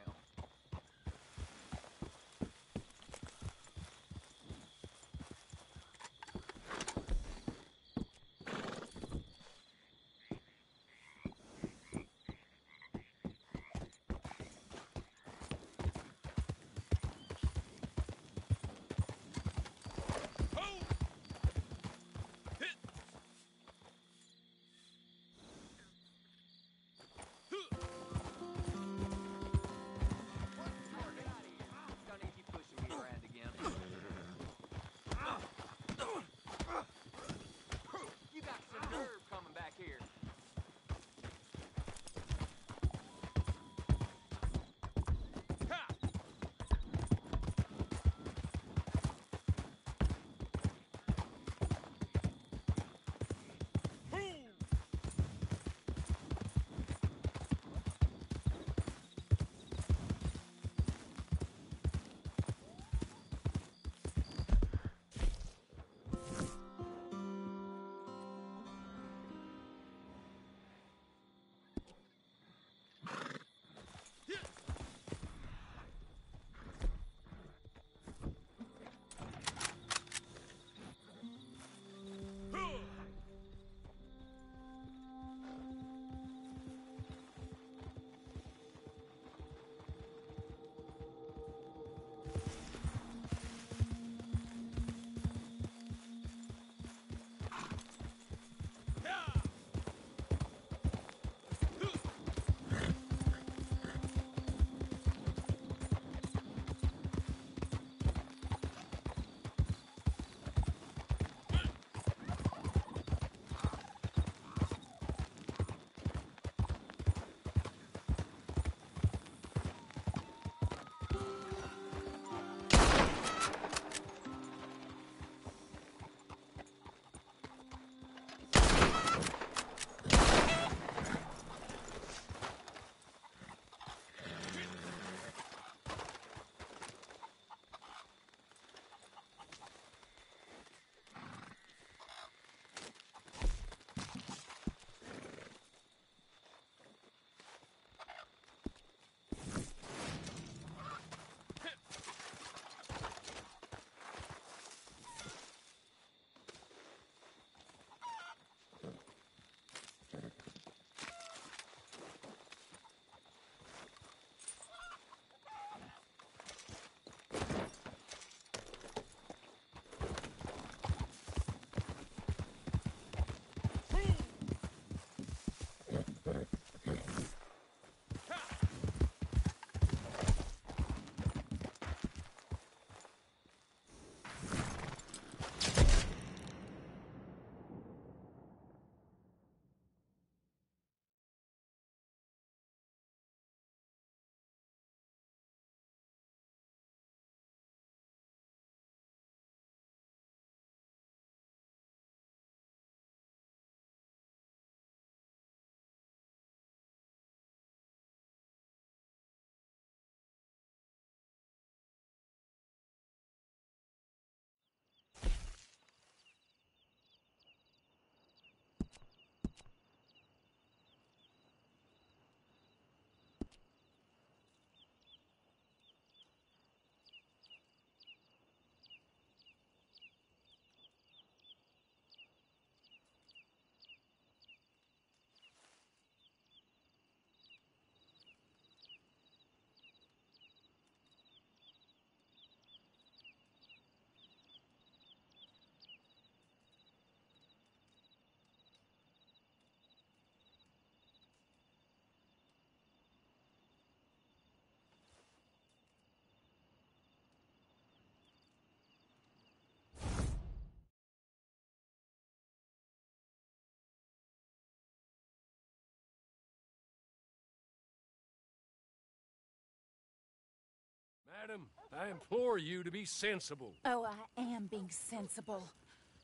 I implore you to be sensible. Oh, I am being sensible.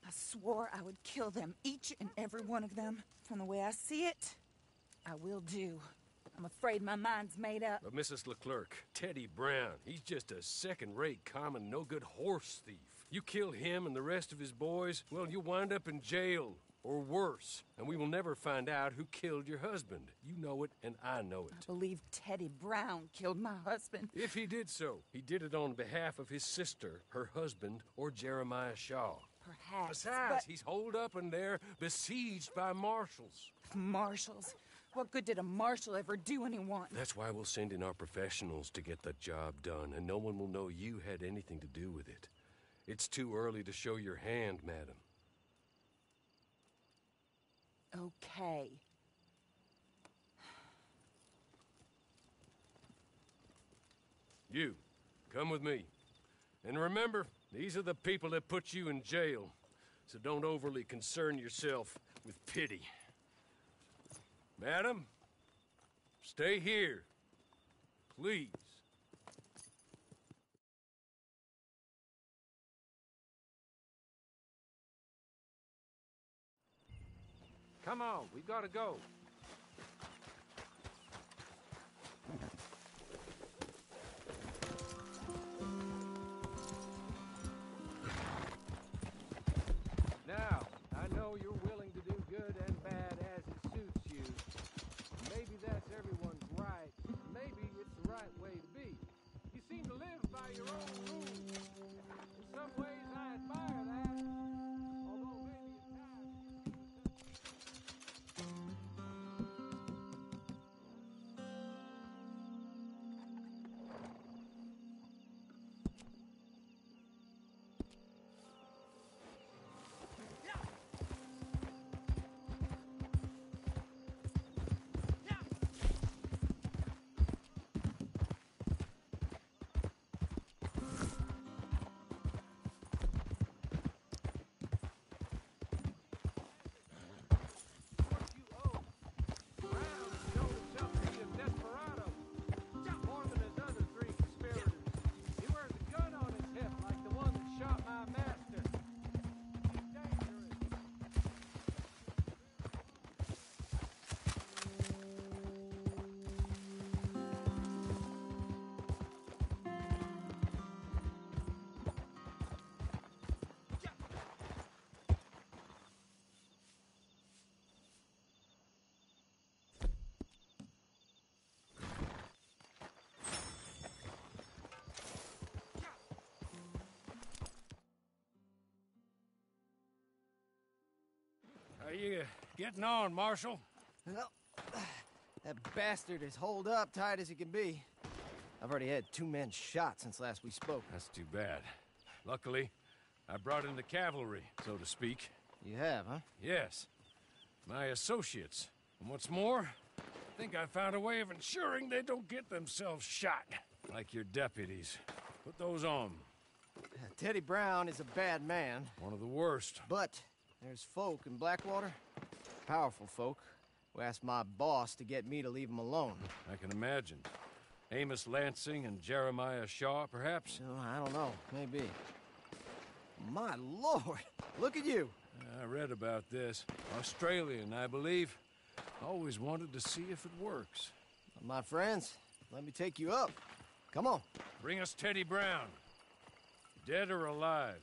I swore I would kill them, each and every one of them. From the way I see it, I will do. I'm afraid my mind's made up. But Mrs. LeClerk, Teddy Brown, he's just a second-rate, common, no-good horse thief. You kill him and the rest of his boys, well, you'll wind up in jail, or worse. And we will never find out who killed your husband. You know it, and I know it. I believe Teddy Brown killed my husband. If he did so, he did it on behalf of his sister, her husband, or Jeremiah Shaw. Perhaps. Besides, but... he's holed up in there, besieged by marshals. Marshals? What good did a marshal ever do anyone? That's why we'll send in our professionals to get the job done, and no one will know you had anything to do with it. It's too early to show your hand, madam. Okay. You, come with me. And remember, these are the people that put you in jail. So don't overly concern yourself with pity. Madam, stay here. Please. Come on, we've gotta go. Now, I know you're willing to do good and bad as it suits you. Maybe that's everyone's right. Maybe it's the right way to be. You seem to live by your own rules. In some ways, I admire that. How you getting on, Marshal? Well, that bastard is holed up tight as he can be. I've already had two men shot since last we spoke. That's too bad. Luckily, I brought in the cavalry, so to speak. You have, huh? Yes. My associates. And what's more, I think I found a way of ensuring they don't get themselves shot. Like your deputies. Put those on. Uh, Teddy Brown is a bad man. One of the worst. But there's folk in Blackwater, powerful folk, who asked my boss to get me to leave them alone. I can imagine. Amos Lansing and Jeremiah Shaw, perhaps? No, I don't know. Maybe. My lord! Look at you! I read about this. Australian, I believe. Always wanted to see if it works. My friends, let me take you up. Come on. Bring us Teddy Brown. Dead or alive.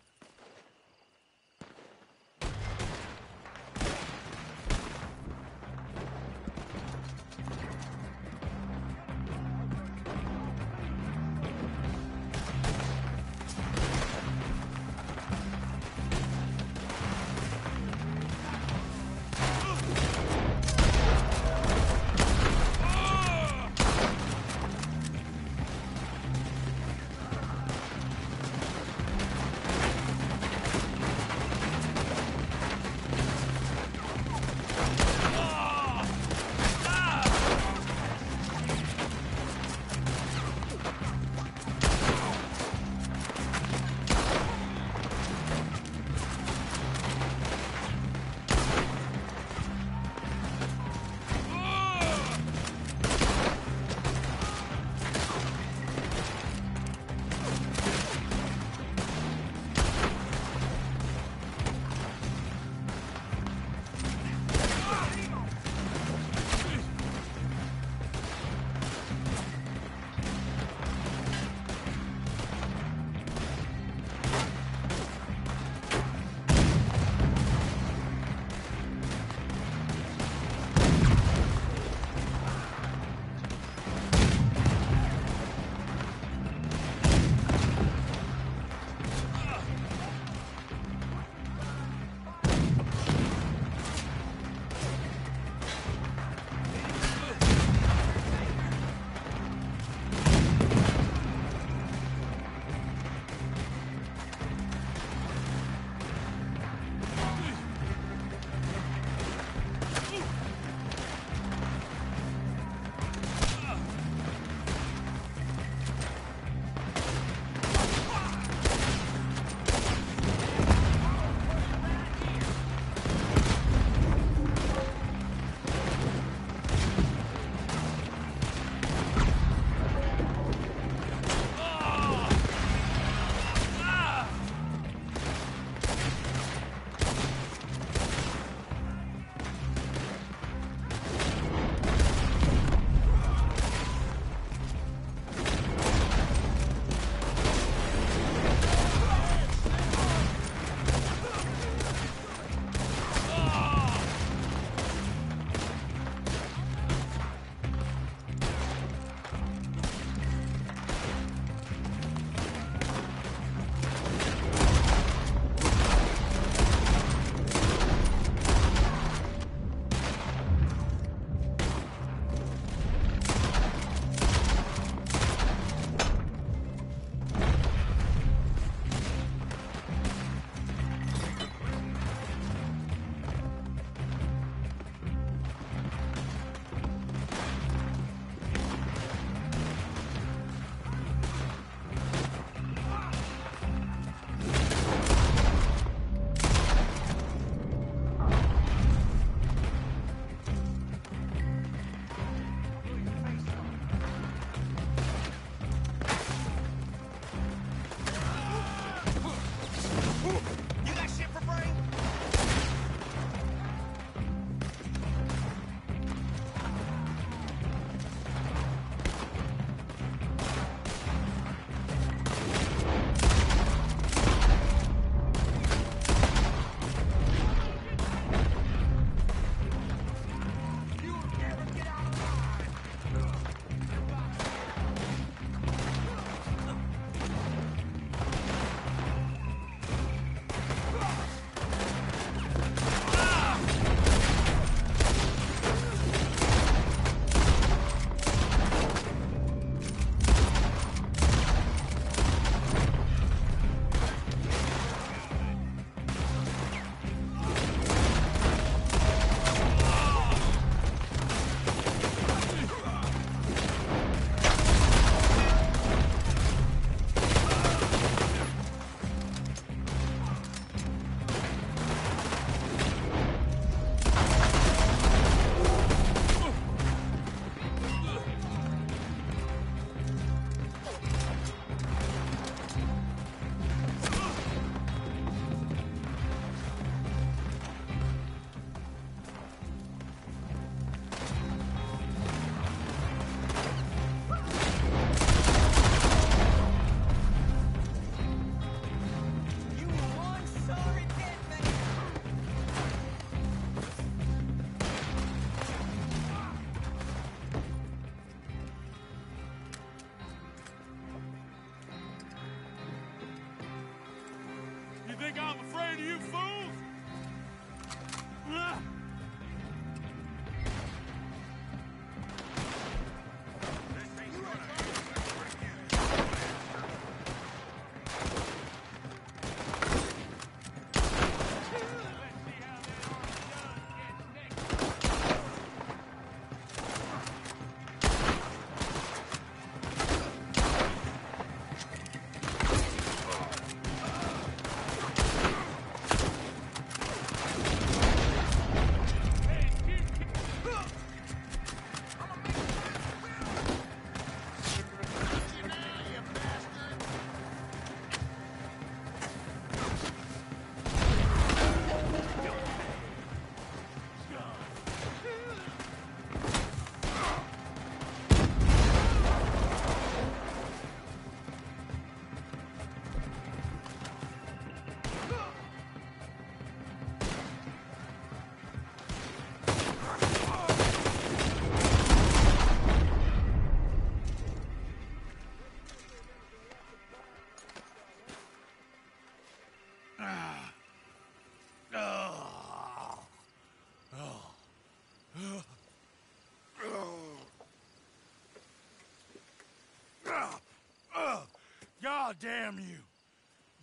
God damn you.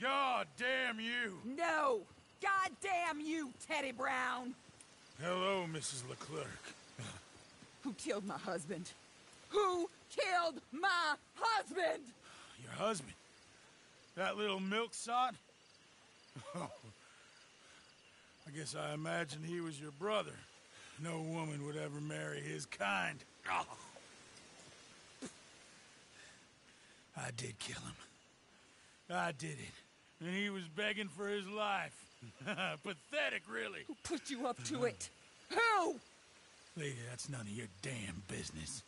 God damn you. No! God damn you, Teddy Brown! Hello, Mrs. LeClerk. Who killed my husband? Who killed my husband? Your husband? That little milksop? Oh. I guess I imagined he was your brother. No woman would ever marry his kind. Oh. I did kill him. I did it. And he was begging for his life. Pathetic, really. Who put you up to it? Who? Lady, that's none of your damn business.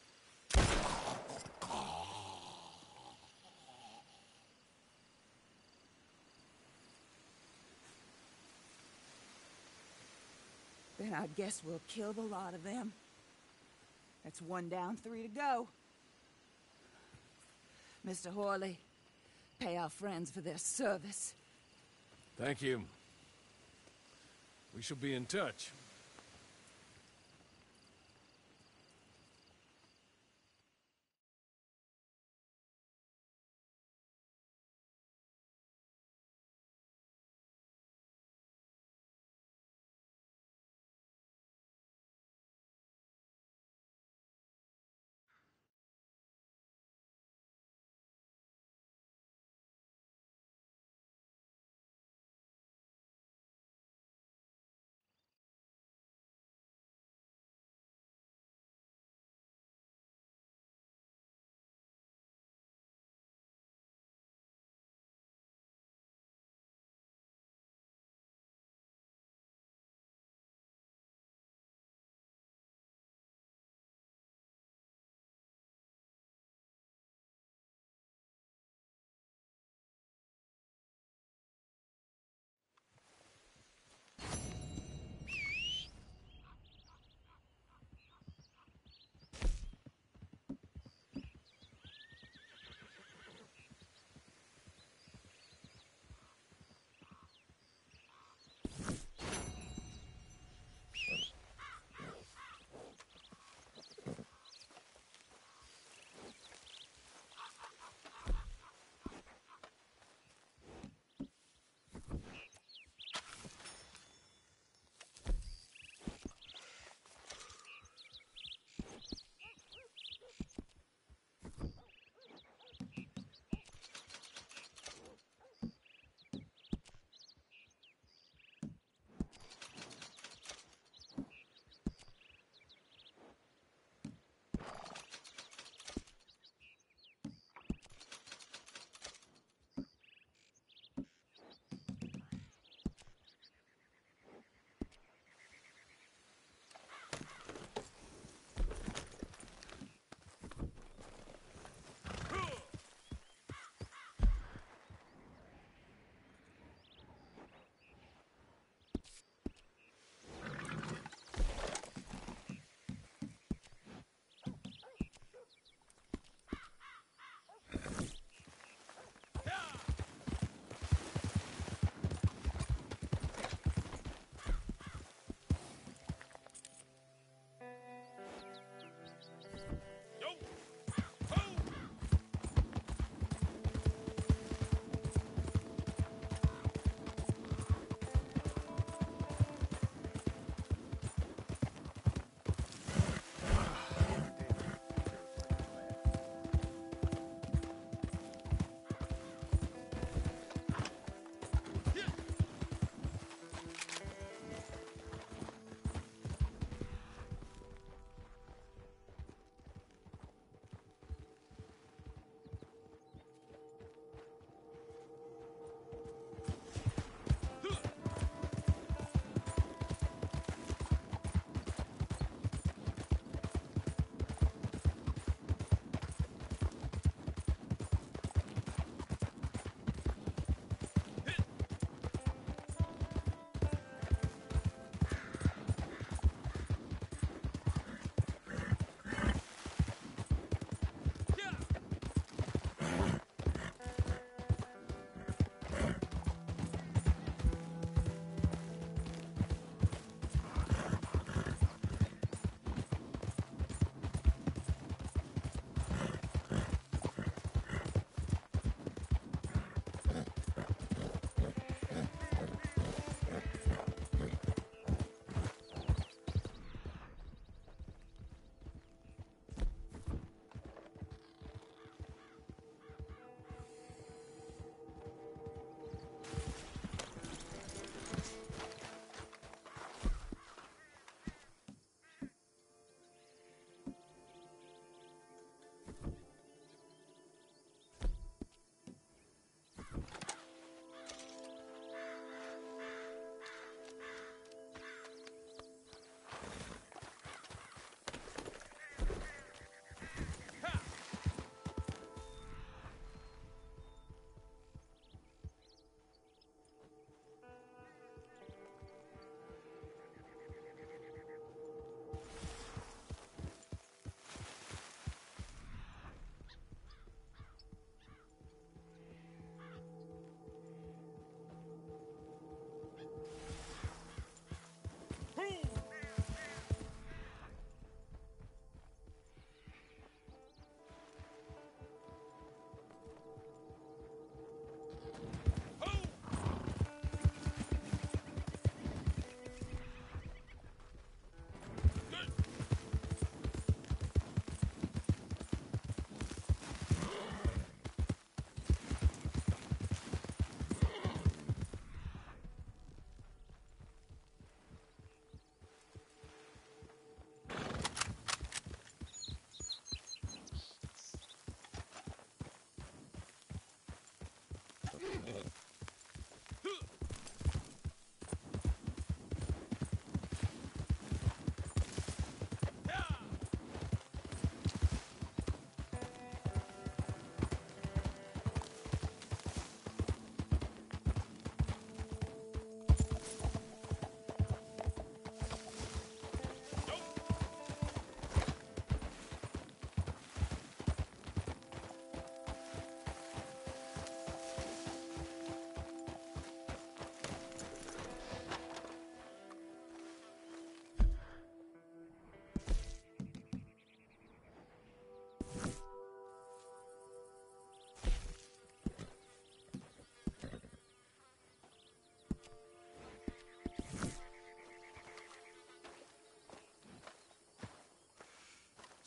Then I guess we'll kill the lot of them. That's one down, three to go. Mr. Horley, pay our friends for their service. Thank you. We shall be in touch.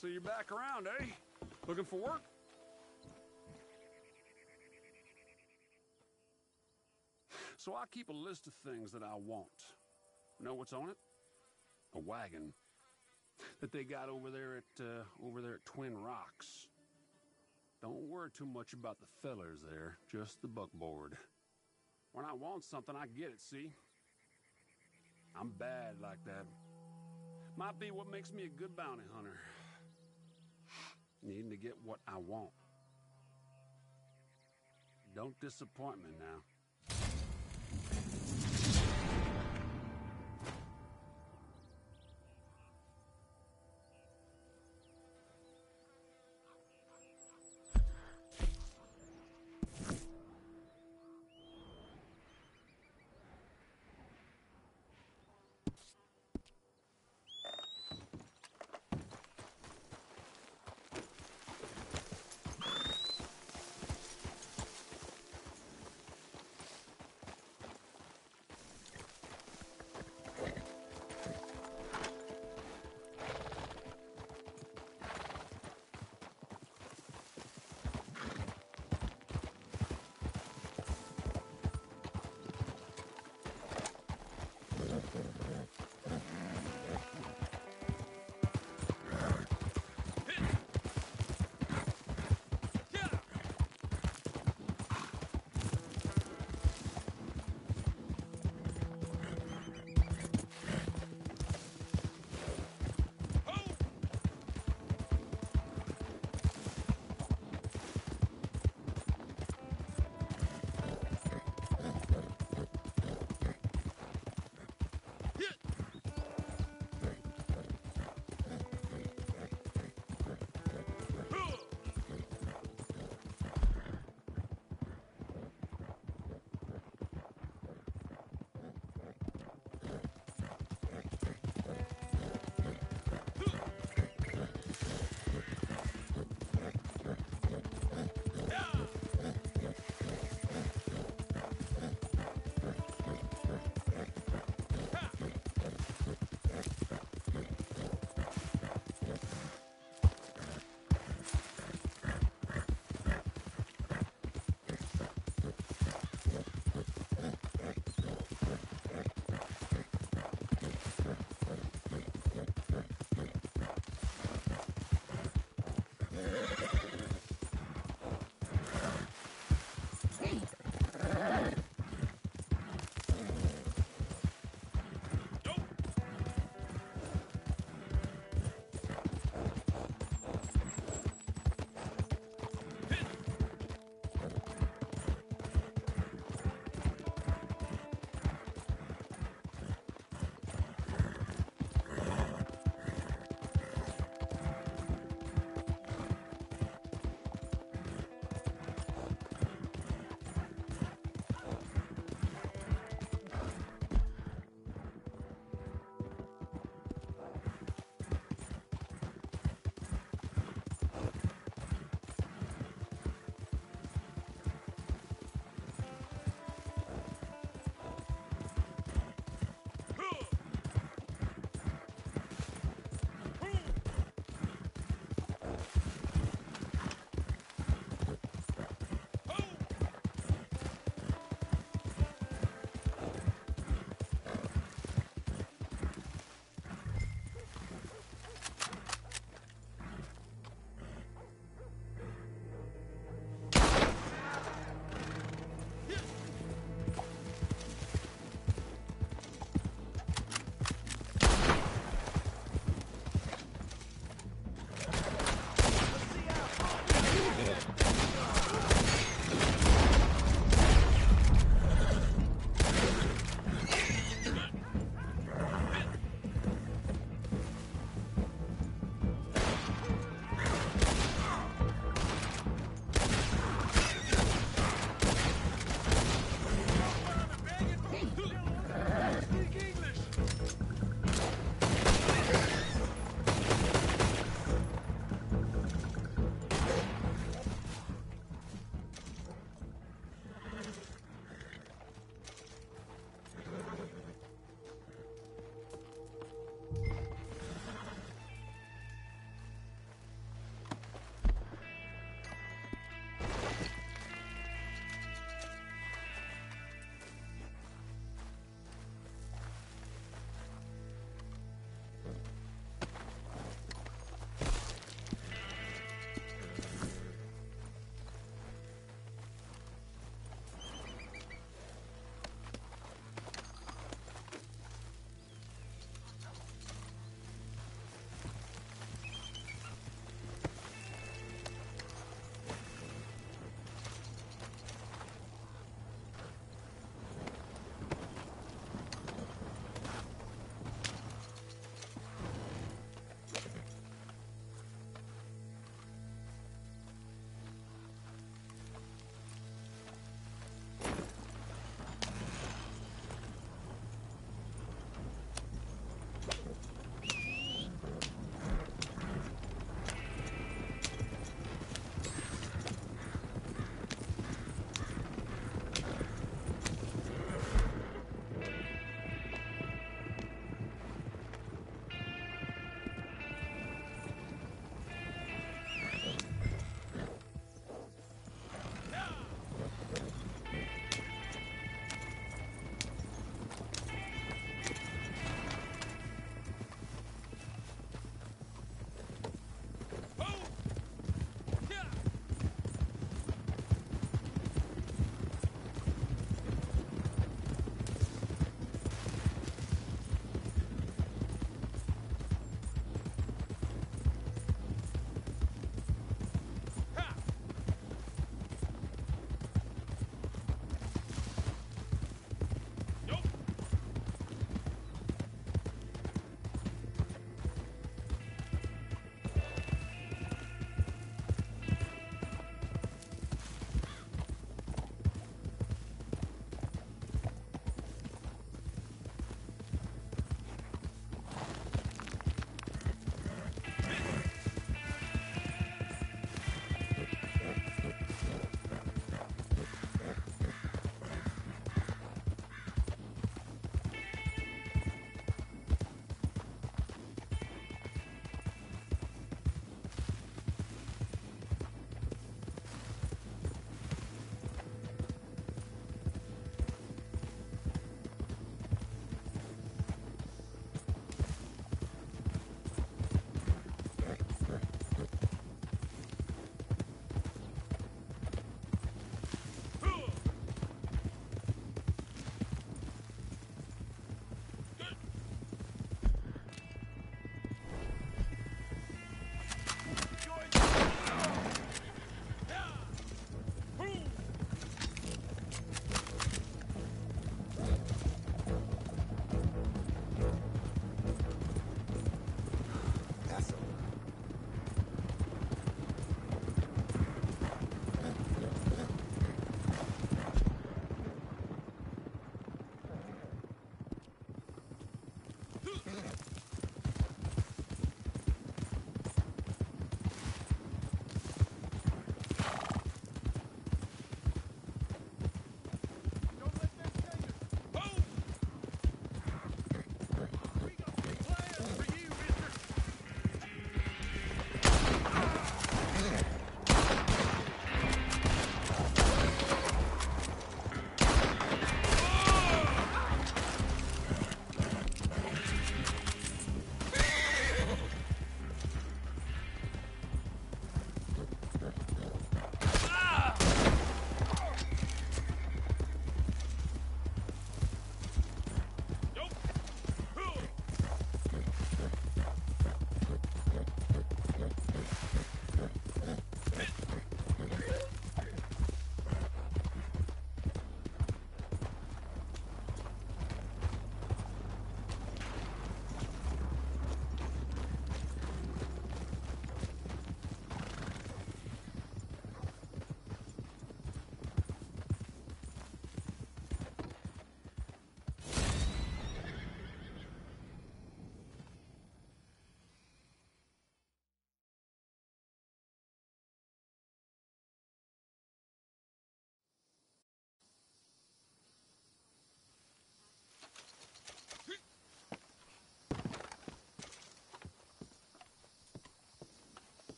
So you're back around, eh? Looking for work? So I keep a list of things that I want. Know what's on it? A wagon that they got over there at uh, over there at Twin Rocks. Don't worry too much about the fellers there, just the buckboard. When I want something, I get it, see? I'm bad like that. Might be what makes me a good bounty hunter needing to get what I want. Don't disappoint me now.